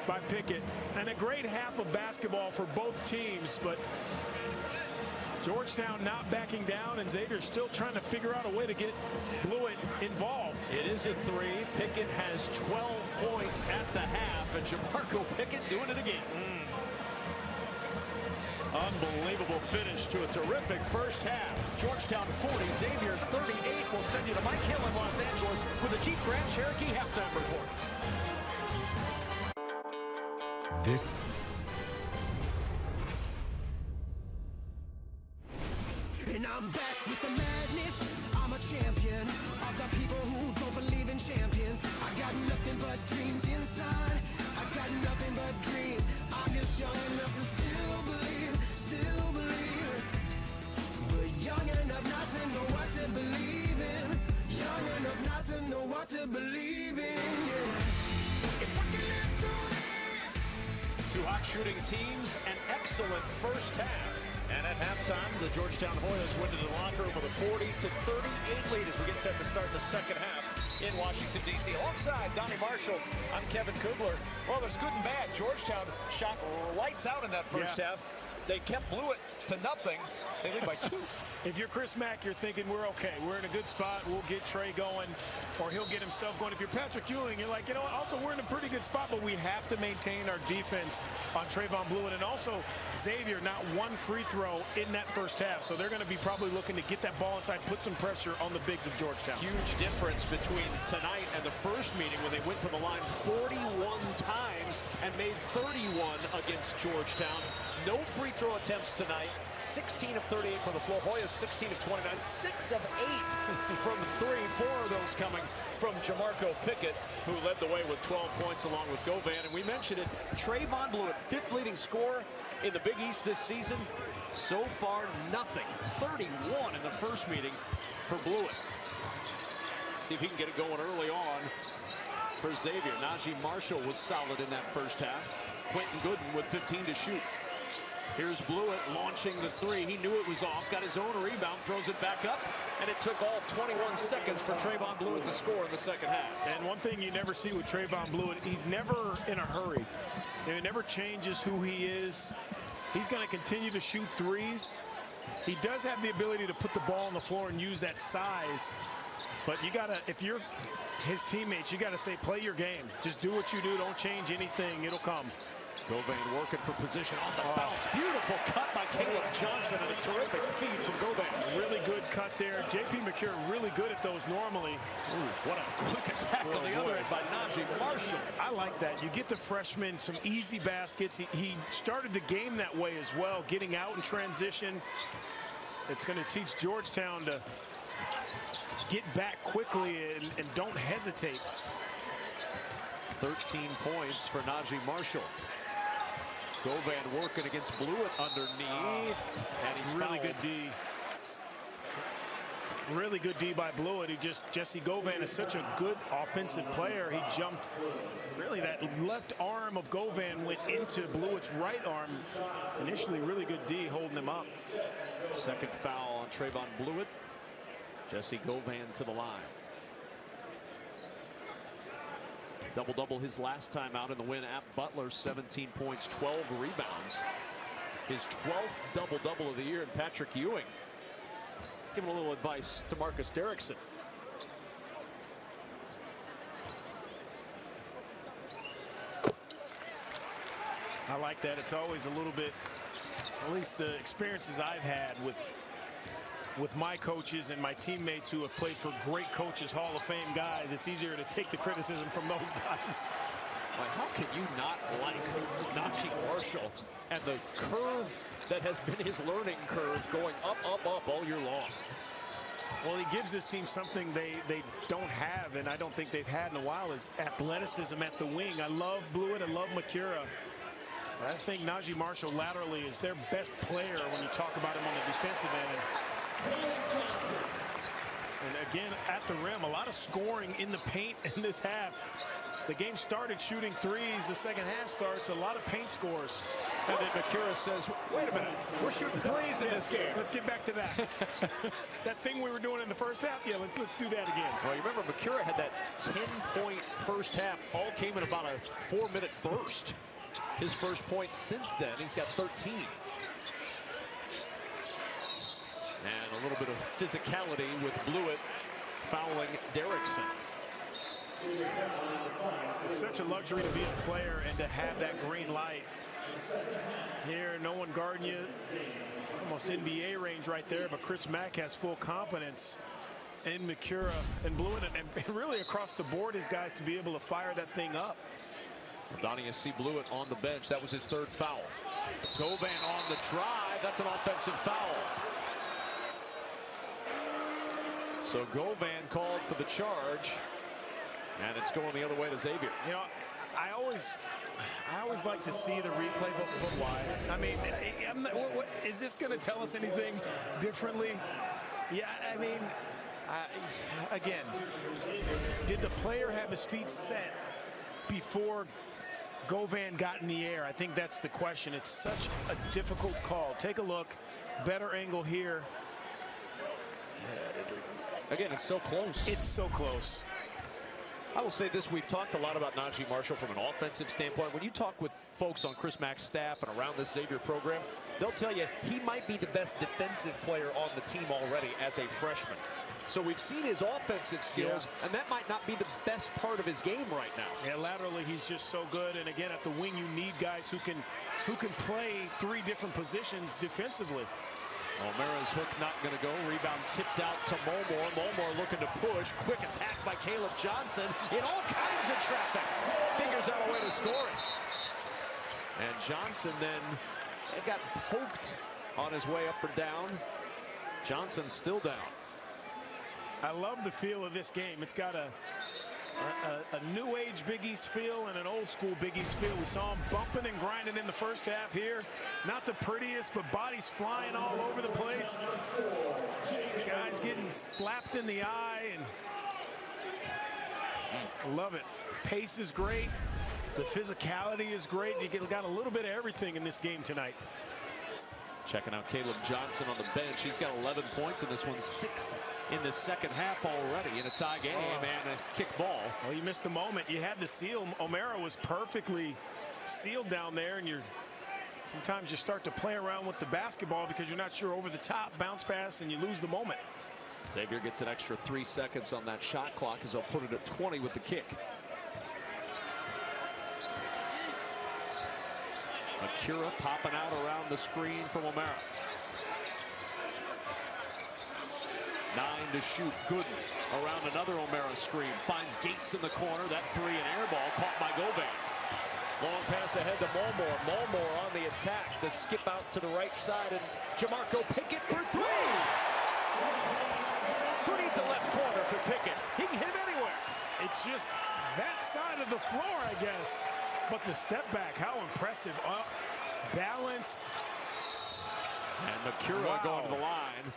by Pickett. And a great half of basketball for both teams, but Georgetown not backing down, and Xavier still trying to figure out a way to get Bluiett involved. It is a three. Pickett has 12 points at the half, and Jamorko Pickett doing it again. Mm. Unbelievable finish to a terrific first half. Georgetown 40, Xavier 38. We'll send you to Mike Hill in Los Angeles with the Jeep Grand Cherokee halftime report. This And I'm back with the madness. I'm a champion of the people who don't believe in champions. I got nothing but dreams inside. I got nothing but dreams. I'm just young enough to still believe, still believe. But young enough not to know what to believe in. Young enough not to know what to believe in. Yeah. If I can live through this. Two hot shooting teams, an excellent first half. And at halftime, the Georgetown Hoyas went into the locker room with a 40 to 38 lead as we get set to start the second half in Washington, D.C. Alongside Donny Marshall, I'm Kevin Kugler. Well, there's good and bad. Georgetown shot lights out in that first Yeah. half. They kept Bluiett to nothing. They lead by two. If you're Chris Mack, you're thinking we're okay. We're in a good spot. We'll get Trey going, or he'll get himself going. If you're Patrick Ewing, you're like, you know what? Also, we're in a pretty good spot, but we have to maintain our defense on Trevon Bluiett. And also, Xavier, not one free throw in that first half. So they're going to be probably looking to get that ball inside, put some pressure on the bigs of Georgetown. Huge difference between tonight and the first meeting when they went to the line 41 times and made 31 against Georgetown. No free throw attempts tonight. 16 of 38 from the floor. Hoya 16 of 29. 6 of 8 from three. Four of those coming from Jamorko Pickett, who led the way with 12 points along with Govan. And we mentioned it, Trevon Bluiett, fifth leading scorer in the Big East this season. So far, nothing. 31 in the first meeting for Bluiett. See if he can get it going early on for Xavier. Naji Marshall was solid in that first half. Quentin Goodin with 15 to shoot. Here's Bluiett launching the three. He knew it was off, got his own rebound, throws it back up, and it took all 21 seconds for Trevon Bluiett to score in the second half. And one thing you never see with Trevon Bluiett, he's never in a hurry. It never changes who he is. He's going to continue to shoot threes. He does have the ability to put the ball on the floor and use that size. But you got to, if you're his teammates, you got to say, play your game. Just do what you do. Don't change anything. It'll come. Govan working for position on the oh. bounce. Beautiful cut by Kaleb Johnson and a terrific feed from Govan. Really good cut there. J.P. Macura really good at those normally. Ooh, what a quick attack oh, on the oh, boy. other end by Naji Marshall. I like that. You get the freshman some easy baskets. He, he started the game that way as well, getting out in transition. It's going to teach Georgetown to get back quickly and, and don't hesitate. 13 points for Naji Marshall. Govan working against Bluiett underneath. and he's really fouled. good D. Really good D by Bluiett. He just Jessie Govan is such a good offensive player. He jumped. Really, that left arm of Govan went into Bluiett's right arm. Initially, really good D holding him up. Second foul on Trevon Bluiett. Jesse Govan to the line. Double-double his last time out in the win at Butler. 17 points, 12 rebounds. His 12th double-double of the year. And Patrick Ewing giving a little advice to Marcus Derrickson. I like that. It's always a little bit, at least the experiences I've had with with my coaches and my teammates who have played for great coaches, Hall of Fame guys, it's easier to take the criticism from those guys. Like, how can you not like Naji Marshall and the curve that has been his learning curve going up, up, up all year long? Well, he gives this team something they, they don't have, and I don't think they've had in a while, is athleticism at the wing. I love Bluiett. I love Macura. I think Naji Marshall laterally is their best player when you talk about him on the defensive end. And again, at the rim, a lot of scoring in the paint in this half. The game started shooting threes. The second half starts. A lot of paint scores. And then Macura says, wait a minute, we're shooting threes in this game. Let's get back to that. that thing we were doing in the first half, yeah, let's, let's do that again. Well, you remember Macura had that 10-point first half. All came in about a four-minute burst. His first point since then, he's got 13. And a little bit of physicality with Bluiett fouling Derrickson. It's such a luxury to be a player and to have that green light. Here, no one guarding you. Almost NBA range right there, but Chris Mack has full confidence in Macura and Bluiett, and, and really across the board, his guys to be able to fire that thing up. Donny C. Bluiett on the bench. That was his third foul. Govan on the drive. That's an offensive foul. So Govan called for the charge. And it's going the other way to Xavier. You know, I always I always like to see the replay, but, but why? I mean, eh, not, what, what, is this going to tell us anything differently? Yeah, I mean, I, again, did the player have his feet set before Govan got in the air? I think that's the question. It's such a difficult call. Take a look. Better angle here. Again, it's so close. It's so close. I will say this, we've talked a lot about Naji Marshall from an offensive standpoint. When you talk with folks on Chris Mack's staff and around the Xavier program, they'll tell you he might be the best defensive player on the team already as a freshman. So we've seen his offensive skills, yeah. and that might not be the best part of his game right now. Yeah, laterally he's just so good. And again, at the wing, you need guys who can who can play three different positions defensively. O'Mara's hook not going to go. Rebound tipped out to Momore. Momore looking to push. Quick attack by Kaleb Johnson in all kinds of traffic. Figures out a way to score it. And Johnson then got poked on his way up or down. Johnson still down. I love the feel of this game. It's got a a, a, new age Big East feel and an old school Big East feel. We saw him bumping and grinding in the first half here. Not the prettiest, but bodies flying all over the place. Guys getting slapped in the eye and love it. Pace is great. The physicality is great. You got a little bit of everything in this game tonight. Checking out Kaleb Johnson on the bench. He's got 11 points in this one, six in the second half already in a tie game oh. and a kick ball. Well, you missed the moment. You had the seal. O'Mara was perfectly sealed down there, and you're sometimes you start to play around with the basketball because you're not sure over the top bounce pass and you lose the moment. Xavier gets an extra three seconds on that shot clock as they'll put it at 20 with the kick. Macura popping out around the screen from O'Mara. Nine to shoot. Goodin around another O'Mara screen. Finds Gates in the corner. That three and air ball caught by Govan. Long pass ahead to Mulmore. Mulmore on the attack. The skip out to the right side. And Jamorko Pickett for three. Who needs a left corner for Pickett? He can hit him anywhere. It's just that side of the floor, I guess. But the step back, how impressive. Uh, balanced. And Macura wow. going to the line,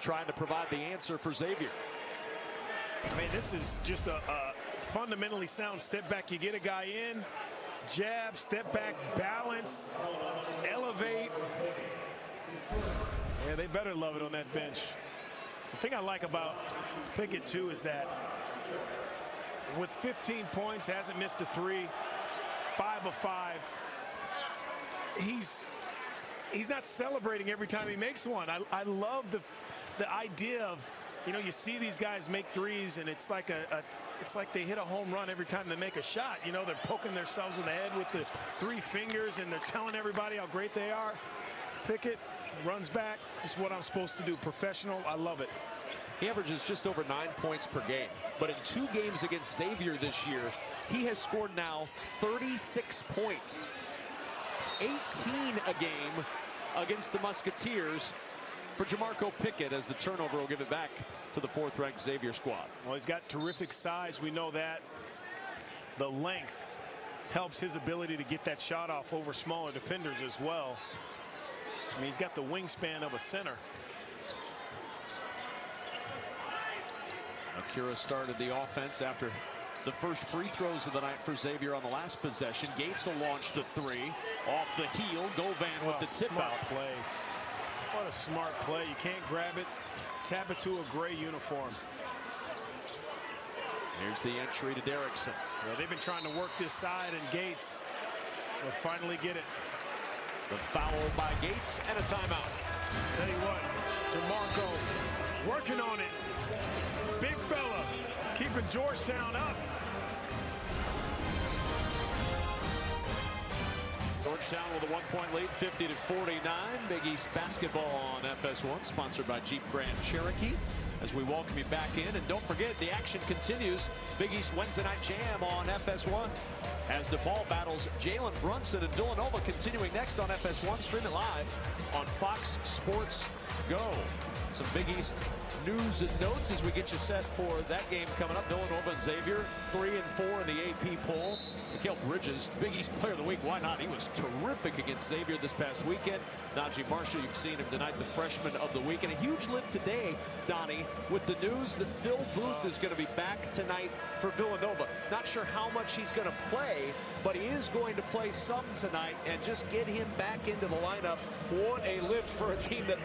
trying to provide the answer for Xavier. I mean, this is just a, a fundamentally sound step back. You get a guy in, jab, step back, balance, elevate. Yeah, they better love it on that bench. The thing I like about Pickett, too, is that with 15 points, hasn't missed a three, five of five. He's he's not celebrating every time he makes one. I, I love the the idea of, you know, you see these guys make threes and it's like a, a it's like they hit a home run every time they make a shot. You know, they're poking themselves in the head with the three fingers and they're telling everybody how great they are. Pickett runs back. This is what I'm supposed to do. Professional. I love it. He averages just over nine points per game. But in two games against Xavier this year, he has scored now 36 points. 18 a game against the Musketeers for Jamorko Pickett as the turnover will give it back to the fourth-ranked Xavier squad. Well, he's got terrific size. We know that. The length helps his ability to get that shot off over smaller defenders as well. I mean, he's got the wingspan of a center. Macura started the offense after the first free throws of the night for Xavier on the last possession. Gates will launch the three off the heel. Govan with the tip out. play. What a smart play. You can't grab it. Tap it to a gray uniform. Here's the entry to Derrickson. Yeah, they've been trying to work this side, and Gates will finally get it. The foul by Gates and a timeout. Tell you what, Jamorko working on it. Big fella keeping Georgetown up. Georgetown with a one-point lead, 50 to 49. Big East basketball on FS1, sponsored by Jeep Grand Cherokee. As we welcome you back in, and don't forget the action continues. Big East Wednesday Night Jam on FS1 as the ball battles Jalen Brunson and Villanova continuing next on FS1. Stream it live on Fox Sports Go. Some Big East news and notes as we get you set for that game coming up. Villanova and Xavier, three and four in the AP poll. Mikal Bridges, Big East Player of the Week. Why not? He was terrific against Xavier this past weekend. Naji Marshall, you've seen him tonight, the freshman of the week. And a huge lift today, Donny, with the news that Phil Booth is going to be back tonight for Villanova. Not sure how much he's going to play, but he is going to play some tonight and just get him back into the lineup. What a lift for a team that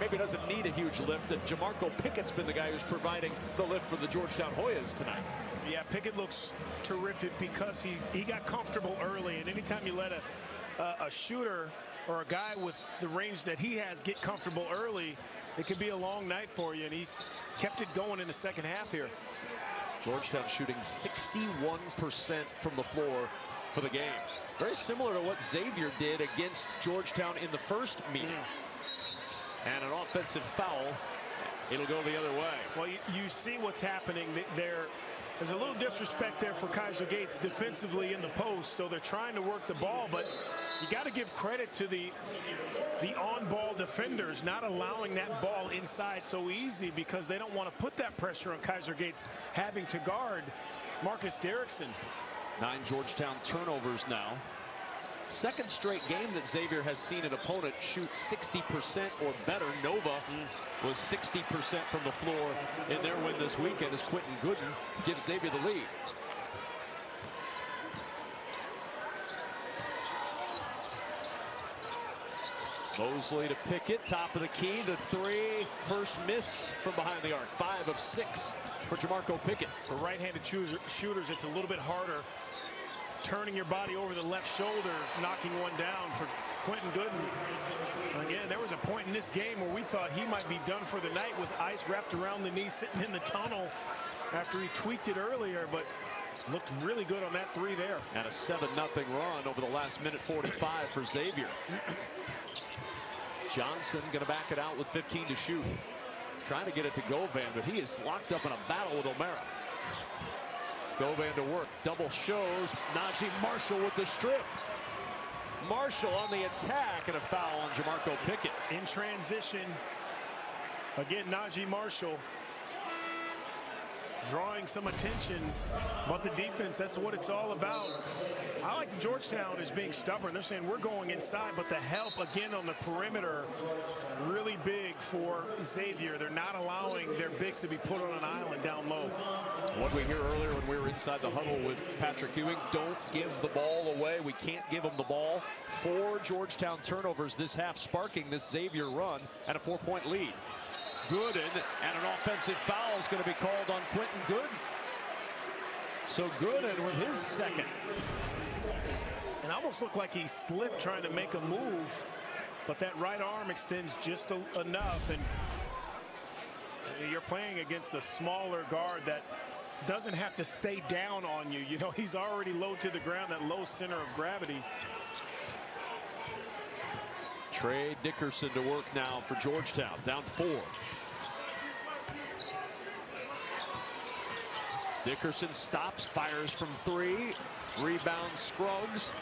maybe doesn't need a huge lift. And Jamorko Pickett's been the guy who's providing the lift for the Georgetown Hoyas tonight. Yeah, Pickett looks terrific because he, he got comfortable early. And anytime you let a, a shooter or a guy with the range that he has get comfortable early, it could be a long night for you. And he's kept it going in the second half here. Georgetown shooting 61% from the floor for the game. Very similar to what Xavier did against Georgetown in the first meeting. Mm and an offensive foul. It'll go the other way. Well, you, you see what's happening. They're There's a little disrespect there for Kaiser Gates defensively in the post, so they're trying to work the ball, but you got to give credit to the the on-ball defenders not allowing that ball inside so easy because they don't want to put that pressure on Kaiser Gates having to guard Marcus Derrickson. Nine Georgetown turnovers now. Second straight game that Xavier has seen an opponent shoot 60% or better. Nova was 60% from the floor in their win this weekend as Quentin Goodin gives Xavier the lead. Mosely to Pickett, top of the key, the three, first miss from behind the arc, five of six for Jamorko Pickett. For right-handed shooters, it's a little bit harder turning your body over the left shoulder, knocking one down for Quentin Goodin. Again, there was a point in this game where we thought he might be done for the night with ice wrapped around the knee sitting in the tunnel after he tweaked it earlier, but looked really good on that three there. And a 7-0 run over the last minute 45 for Xavier. Johnson going to back it out with 15 to shoot. Trying to get it to Govan, but he is locked up in a battle with O'Mara. Govan to work. Double shows. Naji Marshall with the strip. Marshall on the attack and a foul on Jamorko Pickett. In transition. Again, Naji Marshall drawing some attention. But the defense, that's what it's all about. I like the Georgetown is being stubborn. They're saying we're going inside, but the help again on the perimeter really big for Xavier. They're not allowing their bigs to be put on an island down low. What we hear earlier when we were inside the huddle with Patrick Ewing, don't give the ball away. We can't give them the ball. Four Georgetown turnovers this half, sparking this Xavier run and a four-point lead. Goodin and an offensive foul is going to be called on Quentin Goodin. So Goodin with his second. It almost looked like he slipped trying to make a move, but that right arm extends just a, enough. And you're playing against a smaller guard that doesn't have to stay down on you. You know, he's already low to the ground, that low center of gravity. Trey Dickerson to work now for Georgetown, down four. Dickerson stops, fires from three, rebounds Scruggs.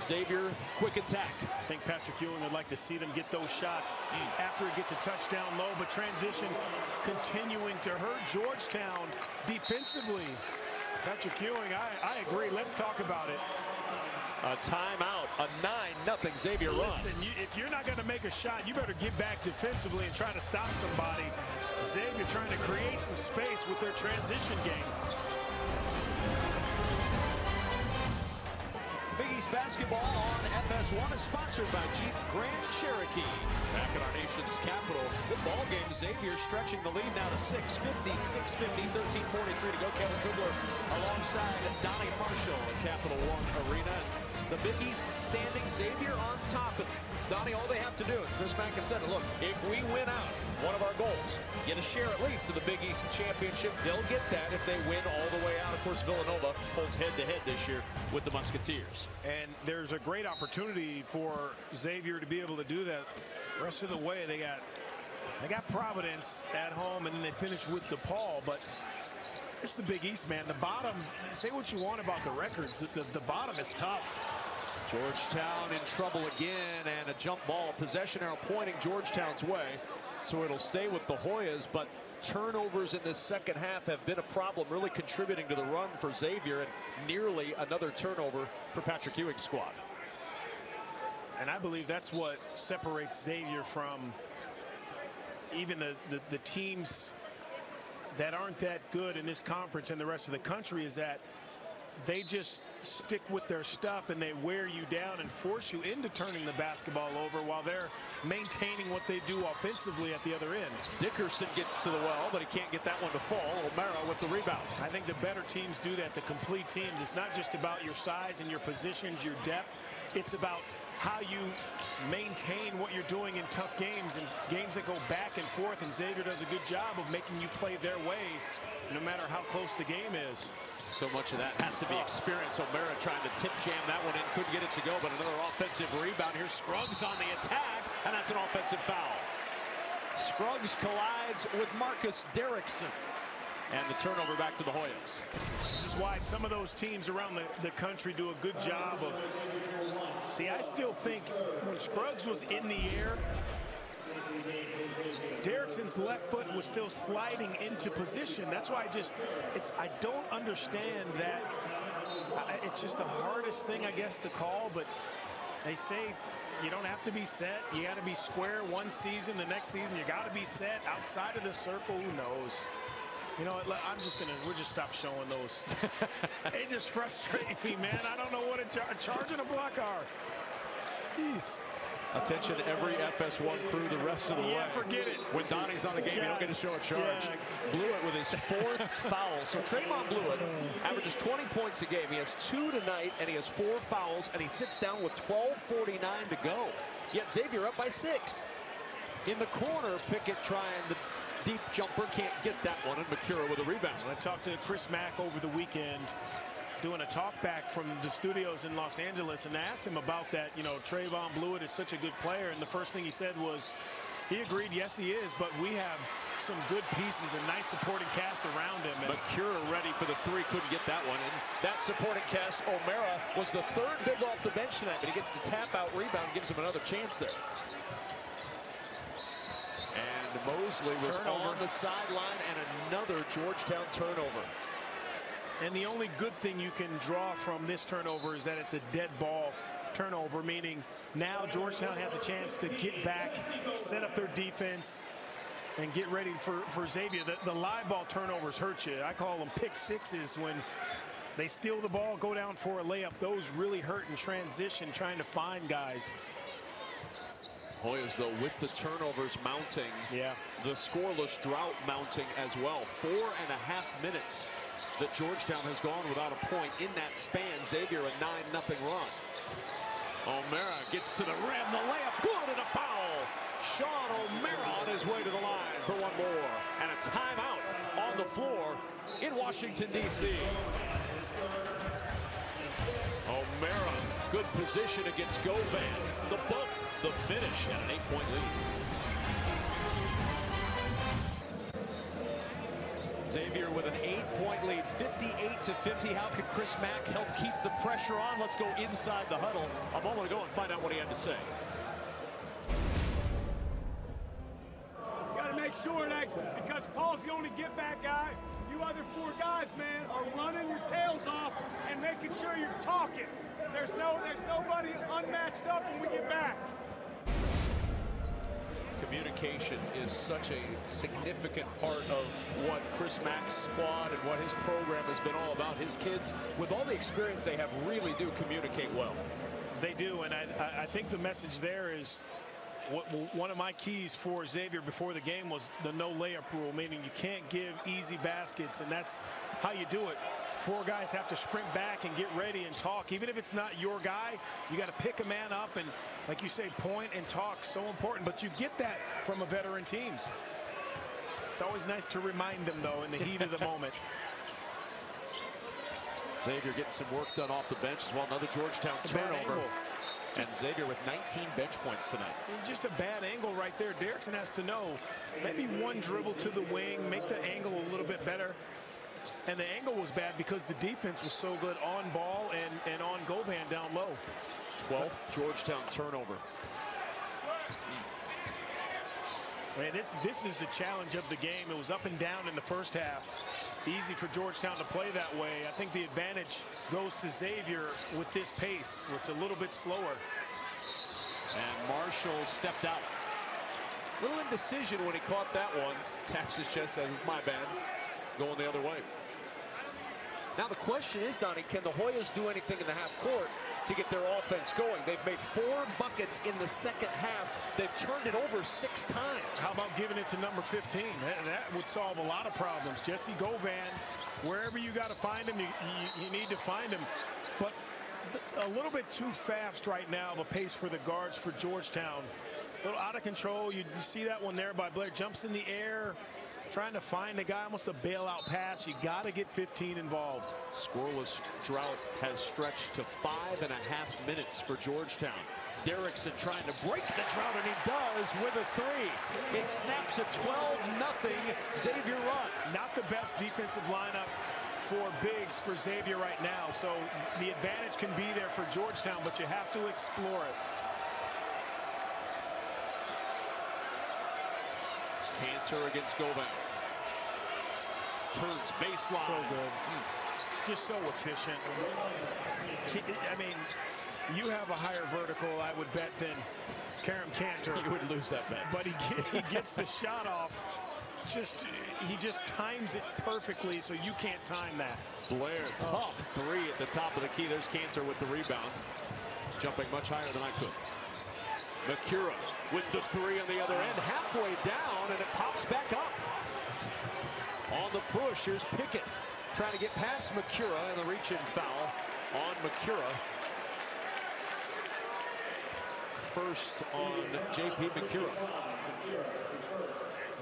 Xavier, quick attack. I think Patrick Ewing would like to see them get those shots after it gets a touchdown low, but transition continuing to hurt Georgetown defensively. Patrick Ewing, I, I agree. Let's talk about it. A timeout, a 9-0 Xavier run. Listen, you, if you're not going to make a shot, you better get back defensively and try to stop somebody. Xavier trying to create some space with their transition game. Big East basketball on FS1 is sponsored by Jeep Grand Cherokee. Back in our nation's capital, the ball game. Xavier stretching the lead now to 650, 650, 1343 to go. Kevin Kugler alongside Donny Marshall at Capital One Arena. The Big East standing Xavier on top. And Donny, all they have to do, Chris Mack has said it, look, if we win out, one of our goals, get a share at least of the Big East Championship. They'll get that if they win all the way out. Of course, Villanova holds head-to-head -head this year with the Musketeers. And there's a great opportunity for Xavier to be able to do that. The rest of the way, they got they got Providence at home, and then they finish with DePaul. But it's the Big East, man. The bottom, say what you want about the records. The, the, the bottom is tough. Georgetown in trouble again and a jump ball possession arrow pointing Georgetown's way. So it'll stay with the Hoyas, but turnovers in this second half have been a problem, really contributing to the run for Xavier and nearly another turnover for Patrick Ewing's squad. And I believe that's what separates Xavier from even the, the, the teams that aren't that good in this conference and the rest of the country is that they just stick with their stuff and they wear you down and force you into turning the basketball over while they're maintaining what they do offensively at the other end. Dickerson gets to the well, but he can't get that one to fall. O'Mara with the rebound. I think the better teams do that, the complete teams. It's not just about your size and your positions, your depth. It's about how you maintain what you're doing in tough games and games that go back and forth. And Xavier does a good job of making you play their way no matter how close the game is. So much of that has to be experience. O'Mara trying to tip jam that one in. Couldn't get it to go, but another offensive rebound here. Scruggs on the attack, and that's an offensive foul. Scruggs collides with Marcus Derrickson. And the turnover back to the Hoyas. This is why some of those teams around the, the country do a good job of. See, I still think when Scruggs was in the air, Derrickson's left foot was still sliding into position. That's why I just, it's, I don't understand that. I, it's just the hardest thing, I guess, to call, but they say you don't have to be set. You got to be square one season. The next season, you got to be set outside of the circle. Who knows? You know, I'm just gonna. We'll just stop showing those. they just frustrate me, man. I don't know what a, char charge and a block are. Jeez. Attention, every FS1 crew the rest of the yeah, way. forget it. When Donny's on the game, yes. you don't get to show a charge. Yeah. Bluiett with his fourth foul. So Trevon Bluiett mm. averages 20 points a game. He has two tonight, and he has four fouls, and he sits down with 12.49 to go. Yet Xavier up by six. In the corner, Pickett trying the deep jumper, can't get that one, and Macura with a rebound. I talked to Chris Mack over the weekend doing a talk back from the studios in Los Angeles and asked him about that. You know, Trevon Bluiett is such a good player. And the first thing he said was he agreed, yes, he is, but we have some good pieces, a nice supporting cast around him. And Macura ready for the three, couldn't get that one. And that supporting cast, O'Mara, was the third big off the bench tonight, but he gets the tap out rebound, gives him another chance there. And Mosely was turnover. on the sideline and another Georgetown turnover. And the only good thing you can draw from this turnover is that it's a dead ball turnover, meaning now Georgetown has a chance to get back, set up their defense, and get ready for, for Xavier. The, the live ball turnovers hurt you. I call them pick sixes when they steal the ball, go down for a layup. Those really hurt in transition, trying to find guys. Hoyas, though, with the turnovers mounting, yeah. the scoreless drought mounting as well. Four and a half minutes that Georgetown has gone without a point in that span. Xavier a 9-0 run. O'Mara gets to the rim, the layup good and a foul. Sean O'Mara on his way to the line for one more. And a timeout on the floor in Washington, D.C. O'Mara, good position against Govan. The bump, the finish, and an eight-point lead. Xavier with an eight-point lead, 58 to 50. How can Chris Mack help keep the pressure on? Let's go inside the huddle a moment ago and find out what he had to say. Got to make sure that because Paul's the only get-back guy, you other four guys, man, are running your tails off and making sure you're talking. There's no, there's nobody unmatched up when we get back communication is such a significant part of what Chris Mack's squad and what his program has been all about. His kids, with all the experience they have, really do communicate well. They do, and I, I think the message there is what, one of my keys for Xavier before the game was the no layup rule, meaning you can't give easy baskets, and that's how you do it. Four guys have to sprint back and get ready and talk. Even if it's not your guy, you got to pick a man up and, like you say, point and talk. So important. But you get that from a veteran team. It's always nice to remind them, though, in the heat of the moment. Xavier getting some work done off the bench as well. Another Georgetown turnover. And Xavier with 19 bench points tonight. Just a bad angle right there. Derrickson has to know maybe one dribble to the wing, make the angle a little bit better. And the angle was bad because the defense was so good on ball and, and on Govan down low. 12th Georgetown turnover. Man, this, this is the challenge of the game. It was up and down in the first half. Easy for Georgetown to play that way. I think the advantage goes to Xavier with this pace, which is a little bit slower. And Marshall stepped out. A Little indecision when he caught that one. Taps his chest, says, my bad going the other way. Now the question is, Donny, can the Hoyas do anything in the half court to get their offense going? They've made four buckets in the second half. They've turned it over six times. How about giving it to number 15? That, that would solve a lot of problems. Jessie Govan, wherever you got to find him, you, you, you need to find him. But a little bit too fast right now, the pace for the guards for Georgetown. A little out of control. You, you see that one there by Blair. Jumps in the air, trying to find a guy, almost a bailout pass. You got to get 15 involved. Scoreless drought has stretched to five and a half minutes for Georgetown. Derrickson trying to break the drought, and he does with a three. It snaps a 12-0 Xavier run. Not the best defensive lineup for bigs for Xavier right now. So the advantage can be there for Georgetown, but you have to explore it. Kanter against Govan. Turns baseline. So good. Just so efficient. I mean, you have a higher vertical, I would bet, than Kerem Kanter. You would lose that bet. But he, he gets the shot off. Just he just times it perfectly, so you can't time that. Blair, oh. tough three at the top of the key. There's Kanter with the rebound, jumping much higher than I could. Macura with the three on the other end, halfway down, and it pops back up. On the push, here's Pickett trying to get past Macura, and the reach-in foul on Macura. First on J.P. Macura.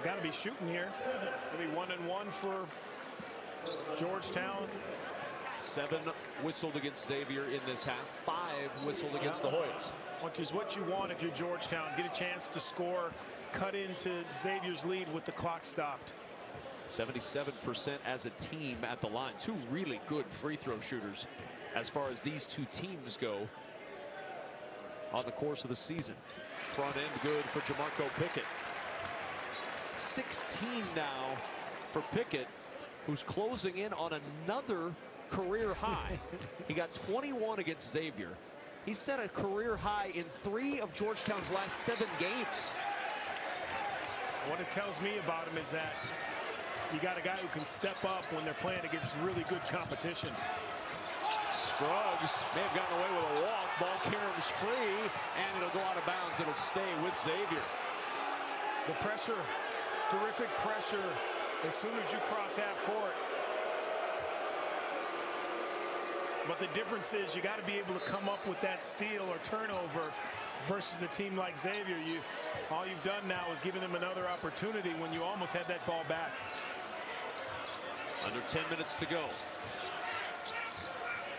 Got to be shooting here. Maybe one and one for Georgetown. Seven whistled against Xavier in this half. Five whistled against the Hoyas. Which is what you want if you're Georgetown. Get a chance to score, cut into Xavier's lead with the clock stopped. 77% as a team at the line. Two really good free throw shooters as far as these two teams go on the course of the season. Front end good for Jamorko Pickett. 16 now for Pickett, who's closing in on another career high. he got 21 against Xavier. He set a career high in three of Georgetown's last seven games. What it tells me about him is that you got a guy who can step up when they're playing against really good competition. Scruggs may have gotten away with a walk. Ball carries free, and it'll go out of bounds. It'll stay with Xavier. The pressure, terrific pressure as soon as you cross half court. But the difference is you got to be able to come up with that steal or turnover versus a team like Xavier. You, all you've done now is given them another opportunity when you almost had that ball back. Under 10 minutes to go.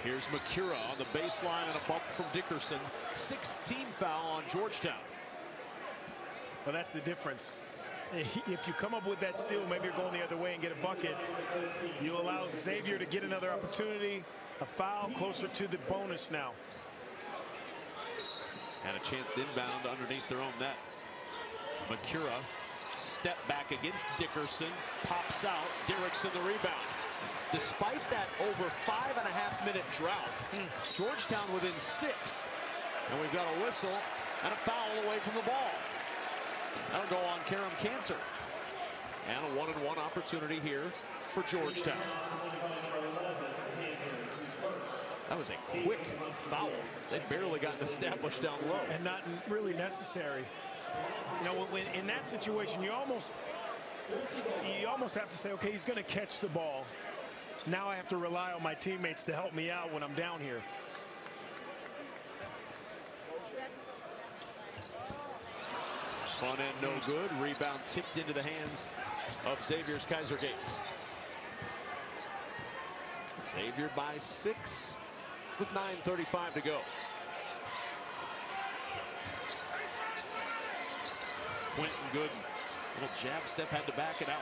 Here's Macura on the baseline and a bump from Dickerson. 16 foul on Georgetown. Well, that's the difference. If you come up with that steal, maybe you're going the other way and get a bucket. You allow Xavier to get another opportunity. A foul closer to the bonus now. And a chance inbound underneath their own net. Macura step back against Dickerson. Pops out. Derrickson the rebound. Despite that over five and a half minute drought, Georgetown within six. And we've got a whistle and a foul away from the ball. That'll go on Kerem Kanter. And a one-and-one -one opportunity here for Georgetown. That was a quick foul. They barely got established down low. And not really necessary. You know, when, in that situation, you almost you almost have to say, okay, he's going to catch the ball. Now I have to rely on my teammates to help me out when I'm down here. Front end no good. Rebound tipped into the hands of Xavier's Kaiser Gates. Xavier by six with 9.35 to go. Quentin Goodin. Little jab step had to back it out.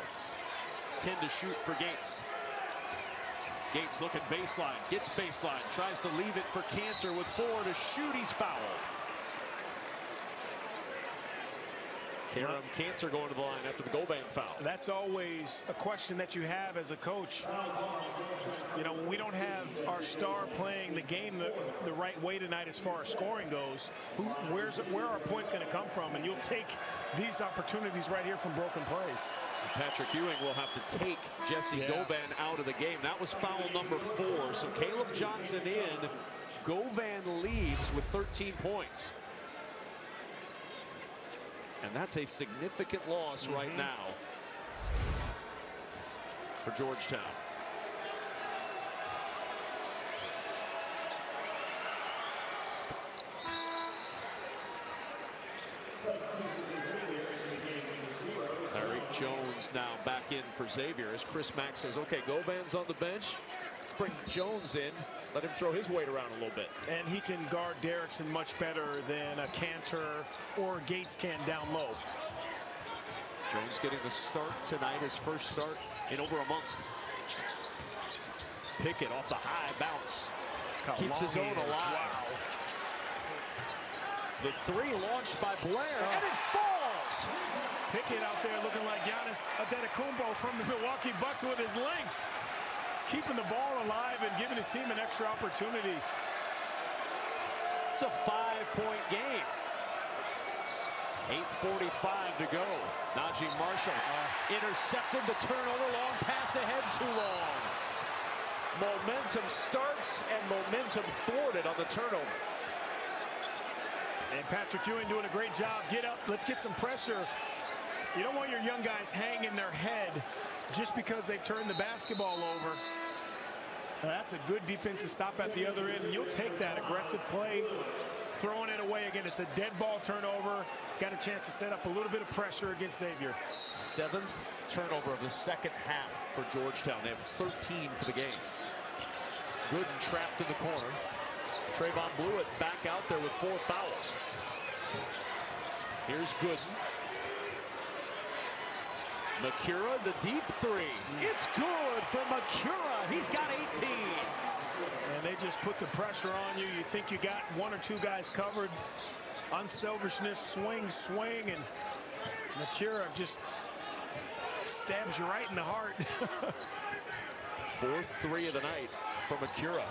10 to shoot for Gates. Gates looking baseline, gets baseline, tries to leave it for Kanter with four to shoot. He's fouled. Kerem Kanter going to the line after the Govan foul. That's always a question that you have as a coach. You know, when we don't have our star playing the game the, the right way tonight as far as scoring goes, who, where's where are our points going to come from? And you'll take these opportunities right here from broken plays. Patrick Ewing will have to take Jessie yeah. Govan out of the game. That was foul number four. So Kaleb Johnson in. Govan leaves with 13 points. And that's a significant loss mm -hmm. right now for Georgetown. Tyrique Jones now back back in for Xavier as Chris Mack says, okay, Govan's on the bench. Bring Jones in. Let him throw his weight around a little bit. And he can guard Derrickson much better than a Kanter or Gates can down low. Jones getting the start tonight, his first start in over a month. Pickett off the high bounce. Keeps his own alive. Wow. The three launched by Blair, oh. and it falls. Pickett out there looking like Giannis Antetokounmpo from the Milwaukee Bucks with his length. Keeping the ball alive and giving his team an extra opportunity. It's a five-point game. 8.45 to go. Naji Marshall uh, intercepted the turnover. Long pass ahead too long. Momentum starts and momentum thwarted on the turnover. And Patrick Ewing doing a great job. Get up. Let's get some pressure. You don't want your young guys hanging their head just because they've turned the basketball over. That's a good defensive stop at the other end. You'll take that aggressive play, throwing it away again. It's a dead ball turnover. Got a chance to set up a little bit of pressure against Xavier. Seventh turnover of the second half for Georgetown. They have 13 for the game. Goodin trapped in the corner. Trevon Bluiett back out there with four fouls. Here's Goodin. Macura, the deep three. It's good for Macura. He's got 18. And they just put the pressure on you. You think you got one or two guys covered. Unselfishness, swing, swing, and Macura just stabs you right in the heart. Fourth three of the night for Macura.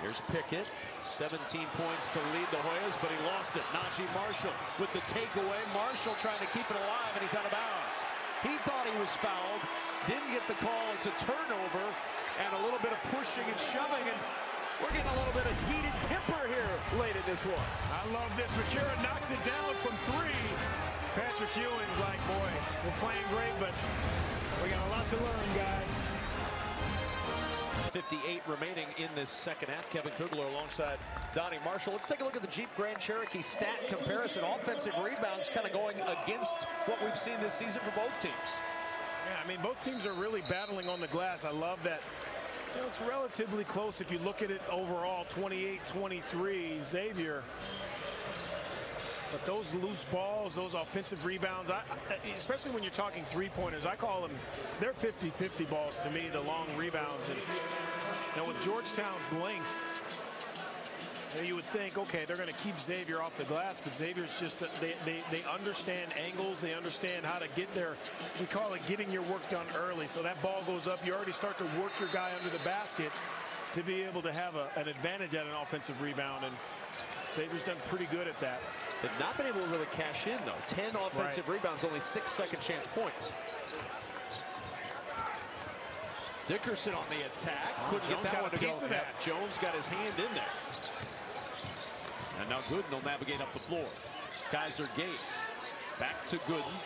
Here's Pickett. 17 points to lead the Hoyas, but he lost it. Naji Marshall with the takeaway. Marshall trying to keep it alive, and he's out of bounds. He thought he was fouled, didn't get the call. It's a turnover, and a little bit of pushing and shoving, and we're getting a little bit of heated temper here late in this one. I love this. Macura knocks it down from three. Patrick Ewing's like, boy, we're playing great, but we got a lot to learn, guys. 58 remaining in this second half. Kevin Kugler alongside Donny Marshall. Let's take a look at the Jeep Grand Cherokee stat comparison. Offensive rebounds kind of going against what we've seen this season for both teams. Yeah, I mean, both teams are really battling on the glass. I love that. You know, it's relatively close if you look at it overall, 28-23. Xavier but those loose balls, those offensive rebounds, I, especially when you're talking three-pointers, I call them, they're 50-50 balls to me, the long rebounds. And Georgetown's length, you, you would think, okay, they're going to keep Xavier off the glass, but Xavier's just, a, they, they, they understand angles. They understand how to get there. We call it getting your work done early. So that ball goes up. You already start to work your guy under the basket to be able to have a, an advantage at an offensive rebound. And Xavier's done pretty good at that. They've not been able to really cash in, though. 10 offensive right. rebounds, only six second chance points. Dickerson on the attack. Oh, Couldn't Jones get that one to go. That. Jones got his hand in there. And now Goodin will navigate up the floor. Kaiser Gates back to Goodin.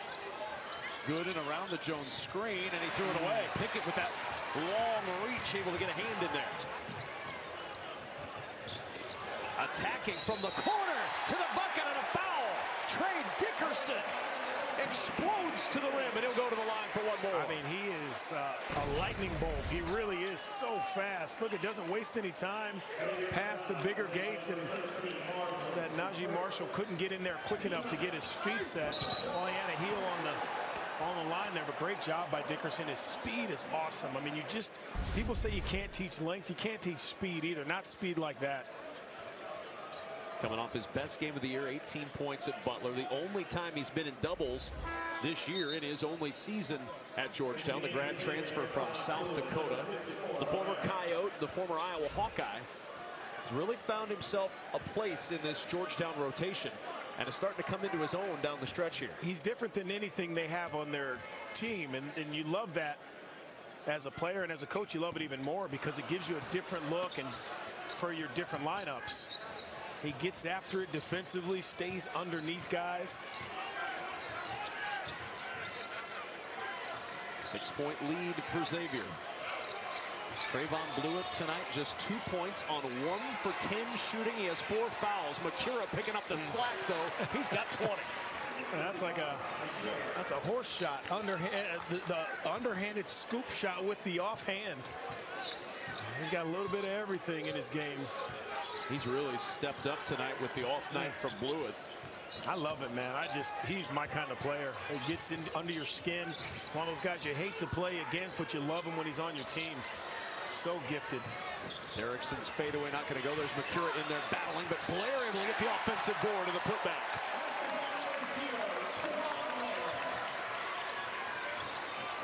Goodin around the Jones screen, and he threw it away. Pickett with that long reach, able to get a hand in there. Attacking from the corner to the bucket and a foul. Trey Dickerson explodes to the rim, and he'll go to the line for one more. I mean, he is uh, a lightning bolt. He really is so fast. Look, it doesn't waste any time past the bigger gates, and that Naji Marshall couldn't get in there quick enough to get his feet set while he had a heel on the on the line there, but great job by Dickerson. His speed is awesome. I mean, you just, people say you can't teach length. You can't teach speed either, not speed like that. Coming off his best game of the year, 18 points at Butler. The only time he's been in doubles this year in his only season at Georgetown. The grad transfer from South Dakota. The former Coyote, the former Iowa Hawkeye, has really found himself a place in this Georgetown rotation and is starting to come into his own down the stretch here. He's different than anything they have on their team, and, and you love that as a player and as a coach, you love it even more because it gives you a different look and for your different lineups. He gets after it defensively, stays underneath guys. Six-point lead for Xavier. Trevon Bluiett tonight just two points on one for 10 shooting. He has four fouls. Macura picking up the hmm. slack, though. He's got 20. That's like a that's a horse shot. Underhand, uh, the, the underhanded scoop shot with the offhand. He's got a little bit of everything in his game. He's really stepped up tonight with the off night from Bluiett. I love it, man. I just, he's my kind of player. He gets in under your skin. One of those guys you hate to play against, but you love him when he's on your team. So gifted. Derrickson's fadeaway not going to go. There's Macura in there battling, but Blair able to get the offensive board and the putback.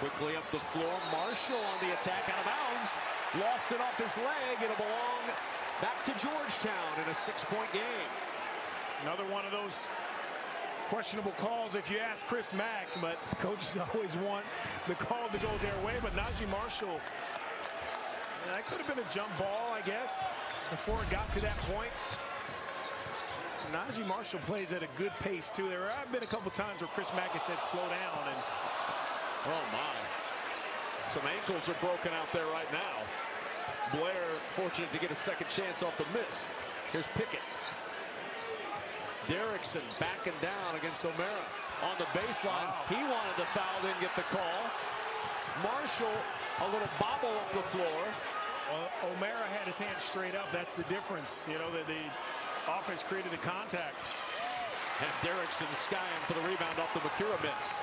Quickly up the floor. Marshall on the attack out of bounds. Lost it off his leg. It'll belong back to Georgetown in a six-point game. Another one of those questionable calls if you ask Chris Mack, but coaches always want the call to go their way. But Naji Marshall, that could have been a jump ball, I guess, before it got to that point. Naji Marshall plays at a good pace, too. There have been a couple times where Chris Mack has said slow down. and Oh, my. Some ankles are broken out there right now. Blair fortunate to get a second chance off the miss. Here's Pickett. Derrickson backing down against O'Mara on the baseline. Wow. He wanted the foul, didn't get the call. Marshall, a little bobble up the floor. Uh, well, O'Mara had his hand straight up. That's the difference. You know, that the offense created the contact. And Derrickson skying for the rebound off the Macura miss.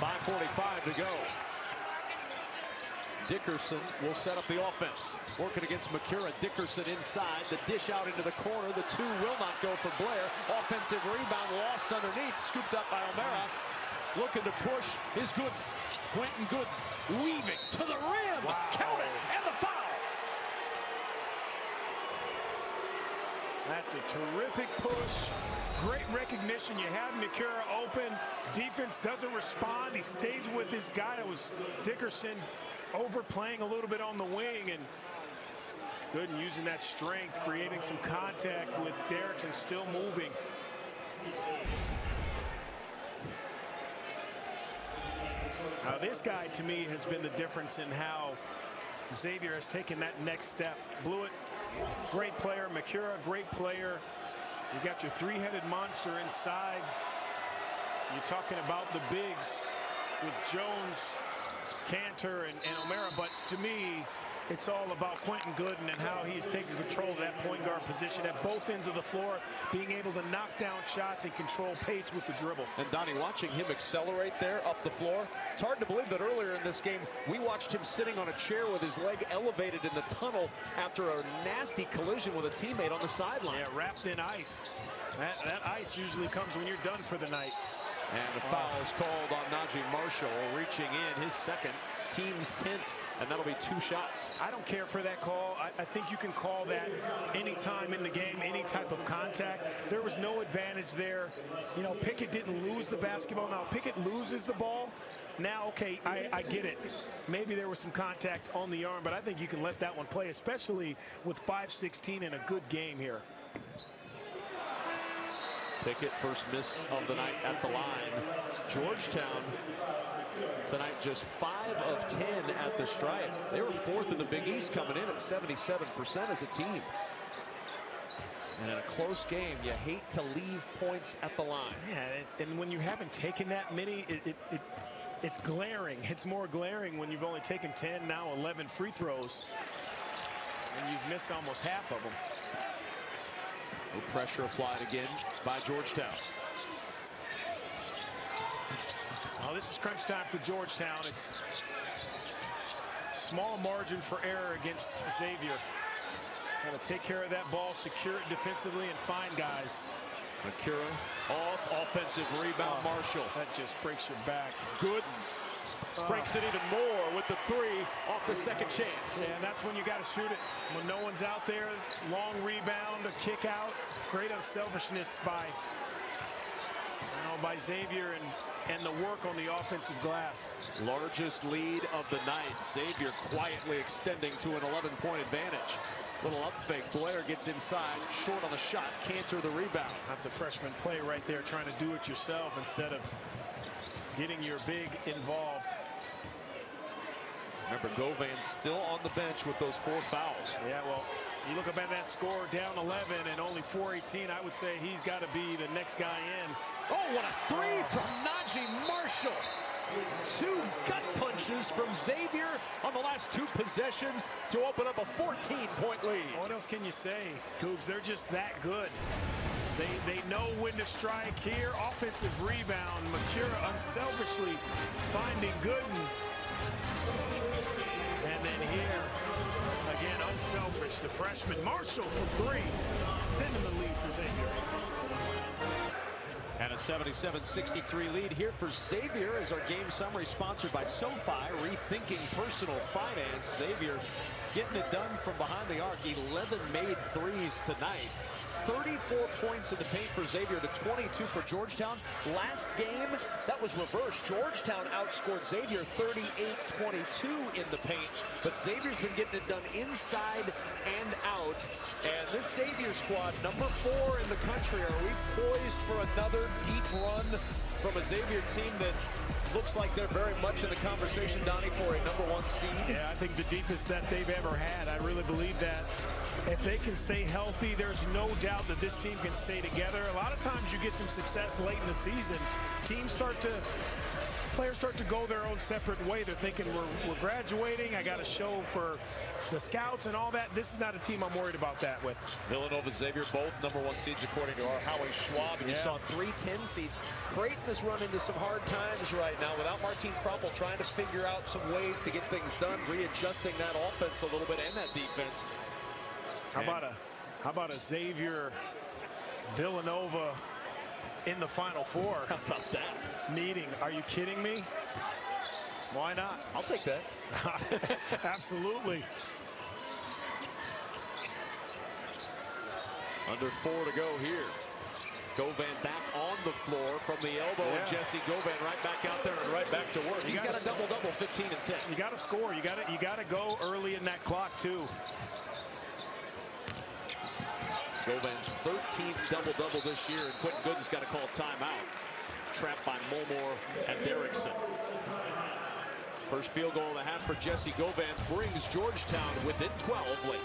5.45 to go. Dickerson will set up the offense. Working against Macura. Dickerson inside. The dish out into the corner. The two will not go for Blair. Offensive rebound lost underneath. Scooped up by O'Mara. Looking to push is good. Quentin Goodin weaving to the rim. Wow. Count it. And the foul. That's a terrific push. Great recognition. You have Macura open. Defense doesn't respond. He stays with his guy. It was Dickerson overplaying a little bit on the wing and good and using that strength, creating some contact with Derrickson still moving. Now this guy to me has been the difference in how Xavier has taken that next step. Bluiett, great player. Macura, great player. You got your three-headed monster inside. You're talking about the bigs with Jones, Kanter and, and O'Mara, but to me, it's all about Quentin Goodin and how he's taking control of that point guard position at both ends of the floor, being able to knock down shots and control pace with the dribble. And Donny, watching him accelerate there up the floor, it's hard to believe that earlier in this game, we watched him sitting on a chair with his leg elevated in the tunnel after a nasty collision with a teammate on the sideline. Yeah, wrapped in ice. That, that ice usually comes when you're done for the night. And the foul is called on Naji Marshall, reaching in his second, team's 10th, and that'll be two shots. I don't care for that call. I, I think you can call that any time in the game, any type of contact. There was no advantage there. You know, Pickett didn't lose the basketball. Now, Pickett loses the ball. Now, okay, I, I get it. Maybe there was some contact on the arm, but I think you can let that one play, especially with 5-16 in a good game here. Pickett first miss of the night at the line. Georgetown tonight just 5 of 10 at the stripe. They were fourth in the Big East coming in at 77% as a team. And in a close game, you hate to leave points at the line. Yeah, and when you haven't taken that many, it, it, it, it's glaring. It's more glaring when you've only taken 10, now 11 free throws. And you've missed almost half of them. No pressure applied again by Georgetown. Well, this is crunch time for Georgetown. It's small margin for error against Xavier. Got to take care of that ball, secure it defensively, and find guys. Macura off offensive rebound. Oh, Marshall. That just breaks your back. Good uh, breaks it even more with the three off the second chance. Yeah, and that's when you got to shoot it. When no one's out there, long rebound, a kick out. Great unselfishness by, you know, by Xavier and and the work on the offensive glass. Largest lead of the night. Xavier quietly extending to an 11-point advantage. Little up fake. Blair gets inside, short on the shot. Kanter the rebound. That's a freshman play right there, trying to do it yourself instead of getting your big involved. Remember, Govan still on the bench with those four fouls. Yeah, well, you look up at that score down 11 and only 418. I would say he's got to be the next guy in. Oh, what a three from Naji Marshall. Two gut punches from Xavier on the last two possessions to open up a 14-point lead. What else can you say, Cougs? They're just that good. They, they know when to strike here. Offensive rebound. Macura unselfishly finding Goodin. And then here, again, unselfish. The freshman Marshall from three, extending the lead for Xavier. And a 77-63 lead here for Xavier as our game summary sponsored by SoFi, rethinking personal finance. Xavier getting it done from behind the arc. 11 made threes tonight. 34 points in the paint for Xavier to 22 for Georgetown. Last game, that was reversed. Georgetown outscored Xavier 38-22 in the paint, but Xavier's been getting it done inside and out. And this Xavier squad, number four in the country, are we poised for another deep run from a Xavier team that looks like they're very much in the conversation, Donny, for a number one seed? Yeah, I think the deepest that they've ever had. I really believe that. If they can stay healthy, there's no doubt that this team can stay together. A lot of times you get some success late in the season. Teams start to players start to go their own separate way. They're thinking we're, we're graduating. I got to show for the scouts and all that. This is not a team I'm worried about that with. Villanova, Xavier, both number one seeds according to our Howie Schwab. And yeah. you saw three 10 seeds. Creighton has run into some hard times right now without Martin Krampelj trying to figure out some ways to get things done, readjusting that offense a little bit and that defense. How about a how about a Xavier Villanova in the Final Four? How about that? Meeting. Are you kidding me? Why not? I'll take that. Absolutely. Under four to go here. Govan back on the floor from the elbow, yeah. and Jessie Govan right back out there and right back to work. You He's got a double-double, 15 and 10. You got to score. You got to you got to go early in that clock too. Govan's 13th double-double this year, and Quentin Goodin's got to call timeout. Trapped by Mulmore and Derrickson. First field goal of the half for Jessie Govan brings Georgetown within 12 late.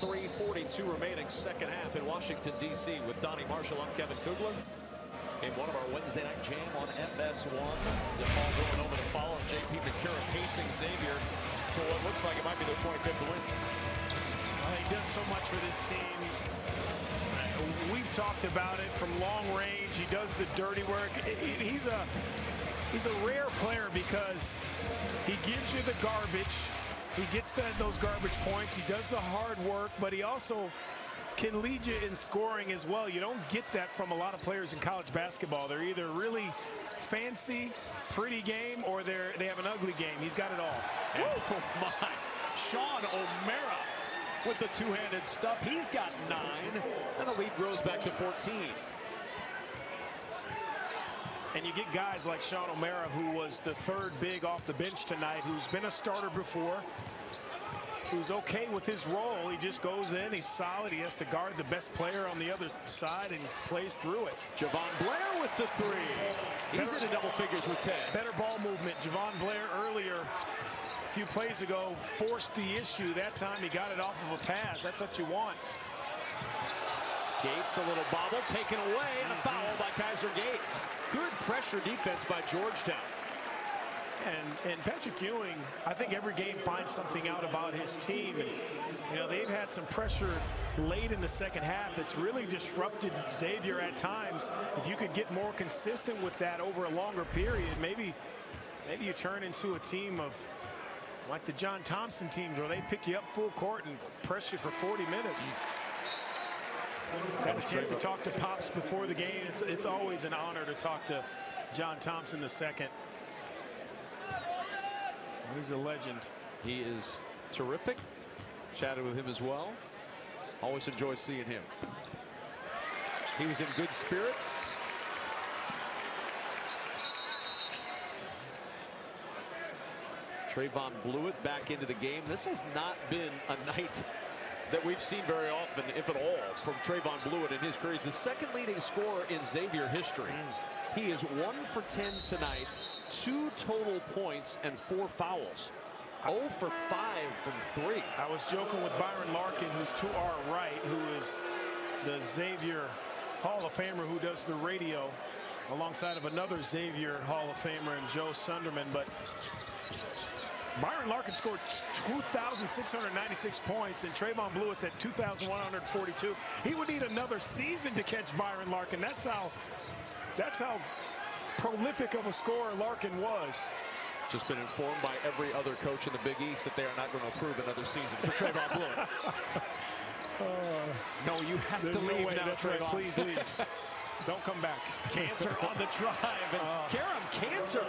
3.42 remaining second half in Washington, D.C. with Donny Marshall. I'm Kevin Kugler. In one of our Wednesday night jam on FS1. DePaul going over to follow. J.P. Macura pacing Xavier to what looks like it might be their 25th win. He does so much for this team. We've talked about it from long range. He does the dirty work. He's a he's a rare player because he gives you the garbage. He gets those garbage points. He does the hard work, but he also can lead you in scoring as well. You don't get that from a lot of players in college basketball. They're either really fancy, pretty game, or they're they have an ugly game. He's got it all. oh my, Sean O'Mara with the two-handed stuff. He's got nine, and the lead grows back to 14. And you get guys like Sean O'Mara, who was the third big off the bench tonight, who's been a starter before, who's okay with his role. He just goes in, he's solid. He has to guard the best player on the other side and plays through it. Jahvon Blair with the three. He's better, in the double figures with 10. Better ball movement. Jahvon Blair earlier few plays ago forced the issue. That time he got it off of a pass. That's what you want. Gates, a little bobble, taken away, and a foul mm-hmm. by Kaiser Gates. Good pressure defense by Georgetown. And, and Patrick Ewing, I think every game finds something out about his team. And, you know, they've had some pressure late in the second half that's really disrupted Xavier at times. If you could get more consistent with that over a longer period, maybe, maybe you turn into a team of like the John Thompson teams where they pick you up full court and press you for 40 minutes. Got a chance to talk to Pops before the game. It's, it's always an honor to talk to John Thompson the second. He's a legend. He is terrific. Chatted with him as well. Always enjoy seeing him. He was in good spirits. Trevon Bluiett back into the game. This has not been a night that we've seen very often, if at all, from Trevon Bluiett in his career. He's the second leading scorer in Xavier history. He is one for 10 tonight, two total points and four fouls. 0 for 5 from three. I was joking with Byron Larkin, who's to our right, who is the Xavier Hall of Famer who does the radio alongside of another Xavier Hall of Famer and Joe Sunderman. But Byron Larkin scored 2,696 points, and Trevon Bluiett's at 2,142. He would need another season to catch Byron Larkin. That's how, that's how prolific of a scorer Larkin was. Just been informed by every other coach in the Big East that they are not going to approve another season for Trevon Bluiet. uh, no, you have to no leave way. now, That's Trevon. right. Please leave. Don't come back. Kanter on the drive. And uh, Kerem Kanter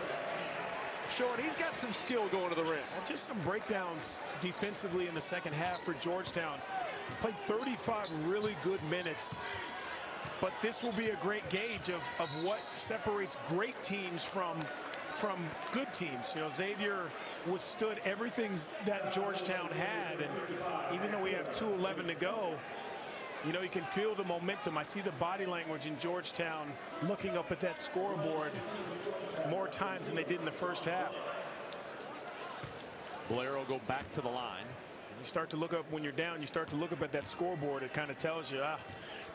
showing he's got some skill going to the rim. Just some breakdowns defensively in the second half for Georgetown. Played 35 really good minutes. But this will be a great gauge of, of what separates great teams from from good teams. You know, Xavier withstood everything that Georgetown had. And even though we have 2.11 to go, you know, you can feel the momentum. I see the body language in Georgetown looking up at that scoreboard more times than they did in the first half. Blair will go back to the line. You start to look up when you're down, you start to look up at that scoreboard. It kind of tells you, ah,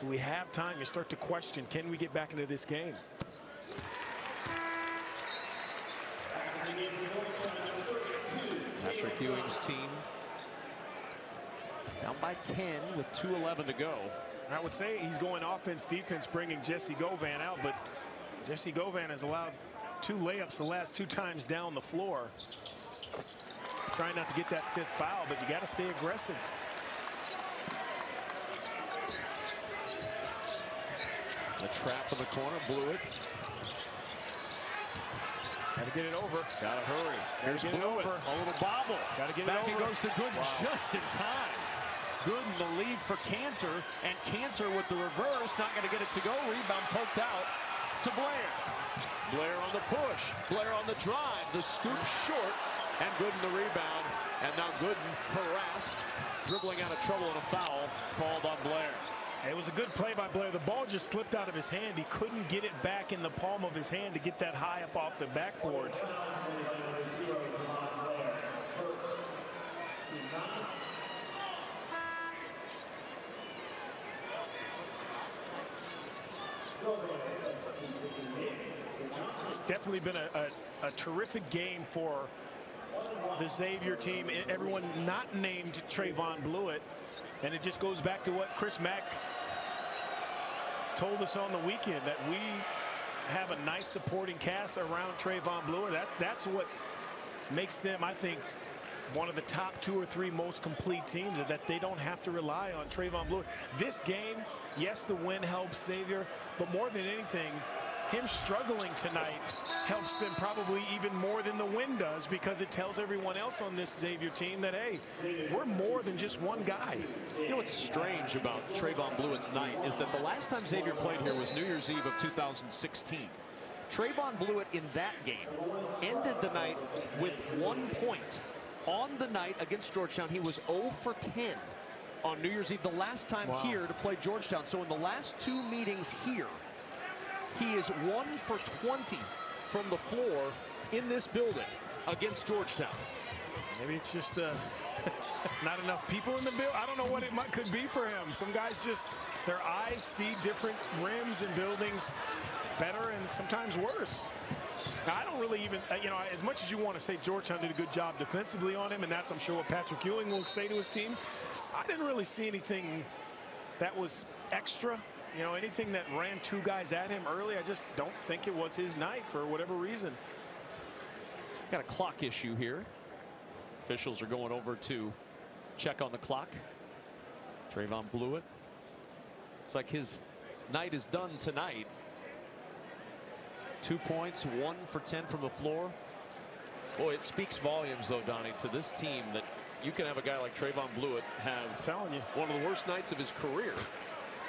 do we have time? You start to question, can we get back into this game? Patrick Ewing's team down by 10 with 2.11 to go. I would say he's going offense, defense, bringing Jessie Govan out, but Jessie Govan has allowed two layups the last two times down the floor. Trying not to get that fifth foul, but you got to stay aggressive. The trap in the corner, blew it. Got to get it over. Got to hurry. Here's it over. A little bobble. Got to get Back it it over. goes to Goodin Wow. just in time. Goodin the lead for Kanter, and Kanter with the reverse, not going to get it to go. Rebound poked out to Blair. Blair on the push. Blair on the drive. The scoop short, and Goodin the rebound. And now Goodin harassed, dribbling out of trouble and a foul called on Blair. It was a good play by Blair. The ball just slipped out of his hand. He couldn't get it back in the palm of his hand to get that high up off the backboard. It's definitely been a, a, a terrific game for the Xavier team. Everyone not named Trevon Bluiett. And it just goes back to what Chris Mack told us on the weekend that we have a nice supporting cast around Trevon Bluiett. That that's what makes them, I think, one of the top two or three most complete teams that they don't have to rely on Trevon Bluiett. This game, yes, the win helps Xavier, but more than anything, him struggling tonight helps them probably even more than the win does because it tells everyone else on this Xavier team that, hey, we're more than just one guy. You know what's strange about Trevon Bluiett's night is that the last time Xavier played here was New Year's Eve of 2016. Trevon Bluiett in that game ended the night with one point. On the night against Georgetown, he was 0 for 10 on New Year's Eve, the last time Wow. here to play Georgetown. So in the last two meetings here, he is 1 for 20 from the floor in this building against Georgetown. Maybe it's just uh, not enough people in the building. I don't know what it might, could be for him. Some guys just, their eyes see different rims and buildings better and sometimes worse. I don't really even, uh, you know, as much as you want to say Georgetown did a good job defensively on him, and that's, I'm sure, what Patrick Ewing will say to his team, I didn't really see anything that was extra. You know, anything that ran two guys at him early, I just don't think it was his night for whatever reason. Got a clock issue here. Officials are going over to check on the clock. Trevon Bluiett. Looks like his night is done tonight. Two points, one for 10 from the floor. Boy, it speaks volumes, though, Donny, to this team that you can have a guy like Trevon Bluiett have telling you. one of the worst nights of his career.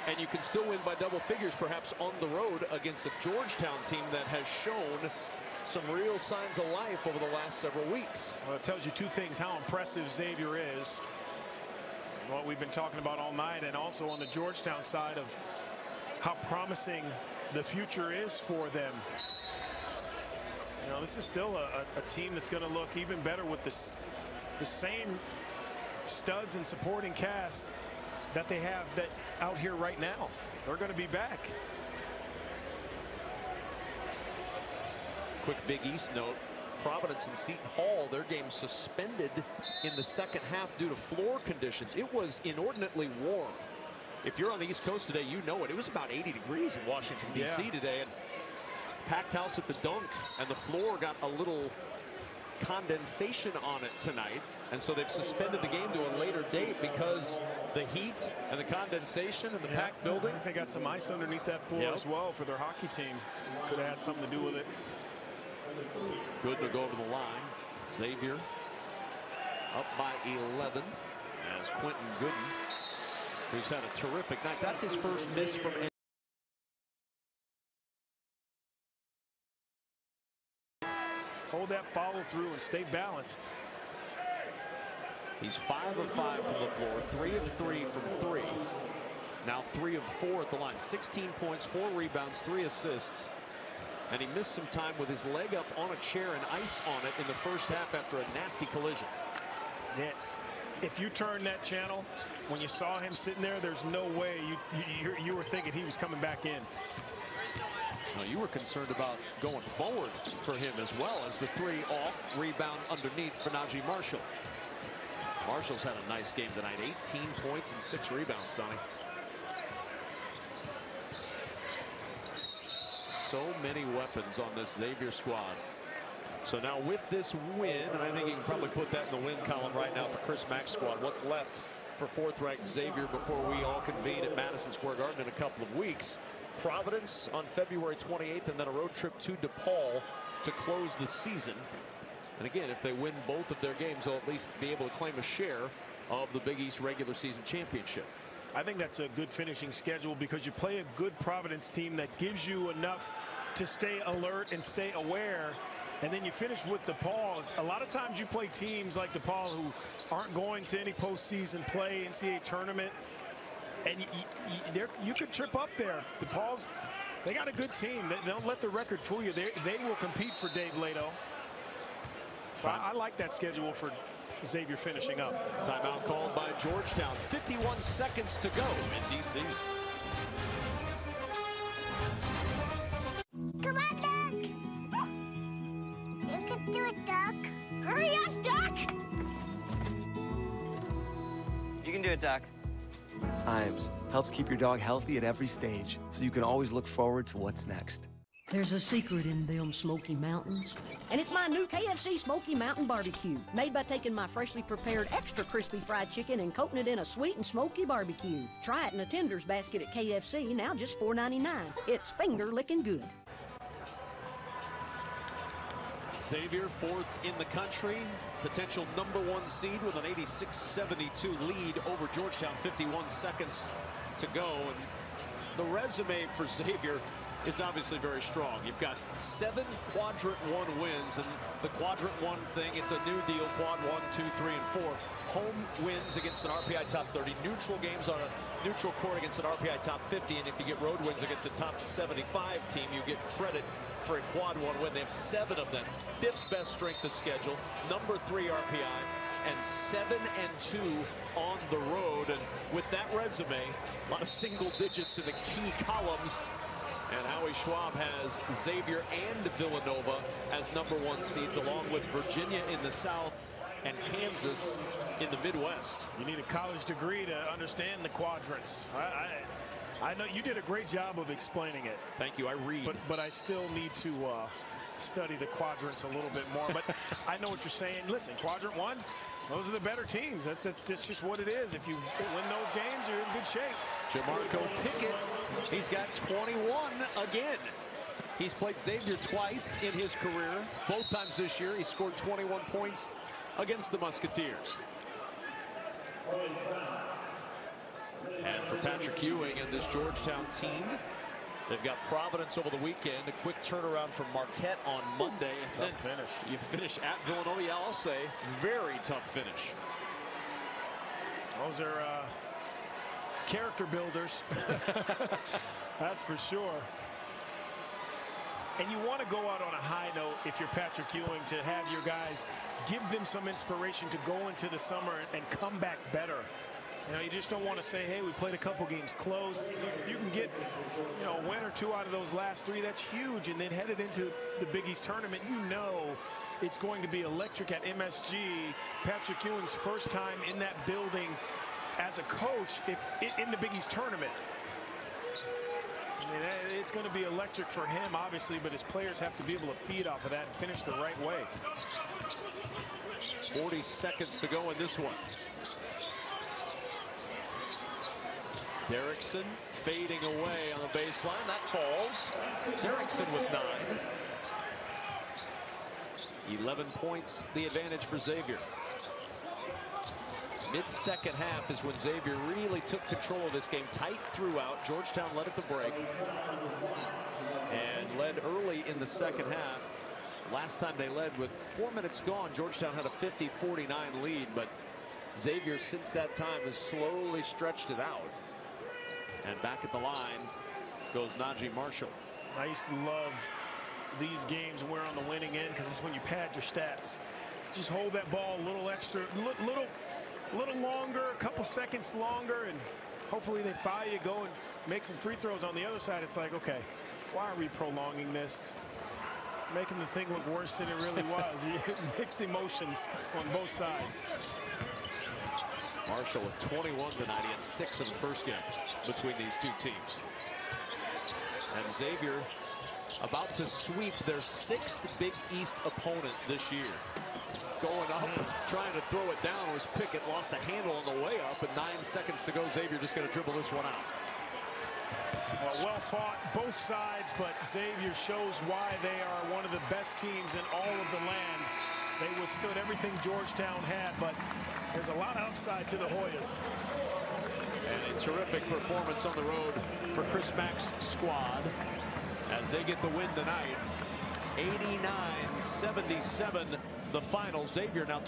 And you can still win by double figures, perhaps on the road against a Georgetown team that has shown some real signs of life over the last several weeks. Well, it tells you two things, how impressive Xavier is. What we've been talking about all night and also on the Georgetown side of how promising the future is for them. Know, this is still a, a, a team that's going to look even better with this, the same studs and supporting cast that they have that out here right now. They're going to be back. Quick Big East note. Providence and Seton Hall, their game suspended in the second half due to floor conditions. It was inordinately warm. If you're on the East Coast today, you know it. It was about 80 degrees in Washington, D.C. Yeah. today. And packed house at the dunk, and the floor got a little condensation on it tonight. And so they've suspended the game to a later date because the heat and the condensation and the packed building. They got some ice underneath that floor Yep. as well for their hockey team. Could have had something to do with it. Good to go to the line. Xavier up by 11 as Quentin Goodin, who's had a terrific night. That's his first miss from Hold that follow through and stay balanced. He's five of five from the floor, three of three from three. Now three of four at the line. 16 points, four rebounds, three assists. And he missed some time with his leg up on a chair and ice on it in the first half after a nasty collision. Yeah. If you turn that channel, when you saw him sitting there, there's no way you you, you were thinking he was coming back in. Now you were concerned about going forward for him as well as the three off rebound underneath for Naji Marshall. Marshall's had a nice game tonight 18 points and six rebounds Donny. So many weapons on this Xavier squad. So now with this win and I think you can probably put that in the win column right now for Chris Mack's squad. What's left for fourth ranked Xavier before we all convene at Madison Square Garden in a couple of weeks. Providence on February 28th and then a road trip to DePaul to close the season. And again, if they win both of their games, they'll at least be able to claim a share of the Big East regular season championship. I think that's a good finishing schedule because you play a good Providence team that gives you enough to stay alert and stay aware. And then you finish with DePaul. A lot of times you play teams like DePaul who aren't going to any postseason play, NCAA tournament. And you, you, you could trip up there. DePaul's, they got a good team. They, don't let the record fool you. They, they will compete for Dave Leitao. So I, I like that schedule for Xavier finishing up. Timeout called by Georgetown. 51 seconds to go in D.C. Doc. Iams helps keep your dog healthy at every stage, so you can always look forward to what's next. There's a secret in them Smoky Mountains. And it's my new KFC Smoky Mountain Barbecue, made by taking my freshly prepared extra crispy fried chicken and coating it in a sweet and smoky barbecue. Try it in a tenders basket at KFC, now just $4.99. It's finger licking good. Xavier fourth in the country. Potential number one seed with an 86-72 lead over Georgetown. 51 seconds to go. And the resume for Xavier is obviously very strong. You've got seven quadrant one wins and the quadrant one thing, it's a new deal. Quad one, two, three, and four. Home wins against an RPI top 30. Neutral games on a neutral court against an RPI top 50. And if you get road wins against a top 75 team, you get credit for a quad one win. They have seven of them. Fifth best strength of schedule. Number three RPI. And seven and two on the road. And with that resume, a lot of single digits in the key columns. And Howie Schwab has Xavier and Villanova as number one seeds, along with Virginia in the South and Kansas in the Midwest. You need a college degree to understand the quadrants. I, I, I know you did a great job of explaining it, Thank you. I read. but but I still need to uh, study the quadrants a little bit more. But I know what you're saying. Listen, quadrant one, those are the better teams. That's that's just, just what it is. If you win those games, you're in good shape. Jamorko Pickett, he's got 21 again. He's played Xavier twice in his career. Both times this year, he scored 21 points against the Musketeers. And for Patrick Ewing and this Georgetown team, they've got Providence over the weekend. A quick turnaround from Marquette on Monday. And Tough finish. You finish at Villanova. Yeah, I'll say very tough finish. Those are uh, character builders. That's for sure. And you want to go out on a high note if you're Patrick Ewing to have your guys give them some inspiration to go into the summer and come back better. You know, you just don't want to say, hey, we played a couple games close. If you can get, you know, one or two out of those last three, that's huge. And then headed into the Big East tournament, you know it's going to be electric at MSG. Patrick Ewing's first time in that building as a coach if, in the Big East tournament. I mean, it's going to be electric for him, obviously, but his players have to be able to feed off of that and finish the right way. 40 seconds to go in this one. Derrickson fading away on the baseline. That falls. Derrickson with nine. 11 points, the advantage for Xavier. Mid-second half is when Xavier really took control of this game. Tight throughout. Georgetown led at the break. And led early in the second half. Last time they led with four minutes gone, Georgetown had a 50-49 lead, but Xavier since that time has slowly stretched it out. And back at the line goes Naji Marshall. I used to love these games when we're on the winning end because it's when you pad your stats. Just hold that ball a little extra, little, little longer, a couple seconds longer, and hopefully they foul you, go and make some free throws on the other side. It's like, okay, why are we prolonging this? Making the thing look worse than it really was. Mixed emotions on both sides. Marshall with 21 tonight. He had six in the first game between these two teams. And Xavier about to sweep their sixth Big East opponent this year. Going up, trying to throw it down was Pickett. Lost the handle on the way up, and nine seconds to go. Xavier just going to dribble this one out. Well, well fought both sides, but Xavier shows why they are one of the best teams in all of the land. They withstood everything Georgetown had, but there's a lot of upside to the Hoyas. And a terrific performance on the road for Chris Mack's squad as they get the win tonight. 89-77 the final. Xavier now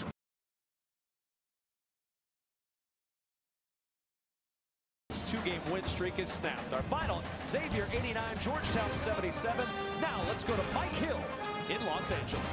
two-game win streak is snapped. Our final, Xavier 89, Georgetown 77. Now let's go to Mike Hill in Los Angeles.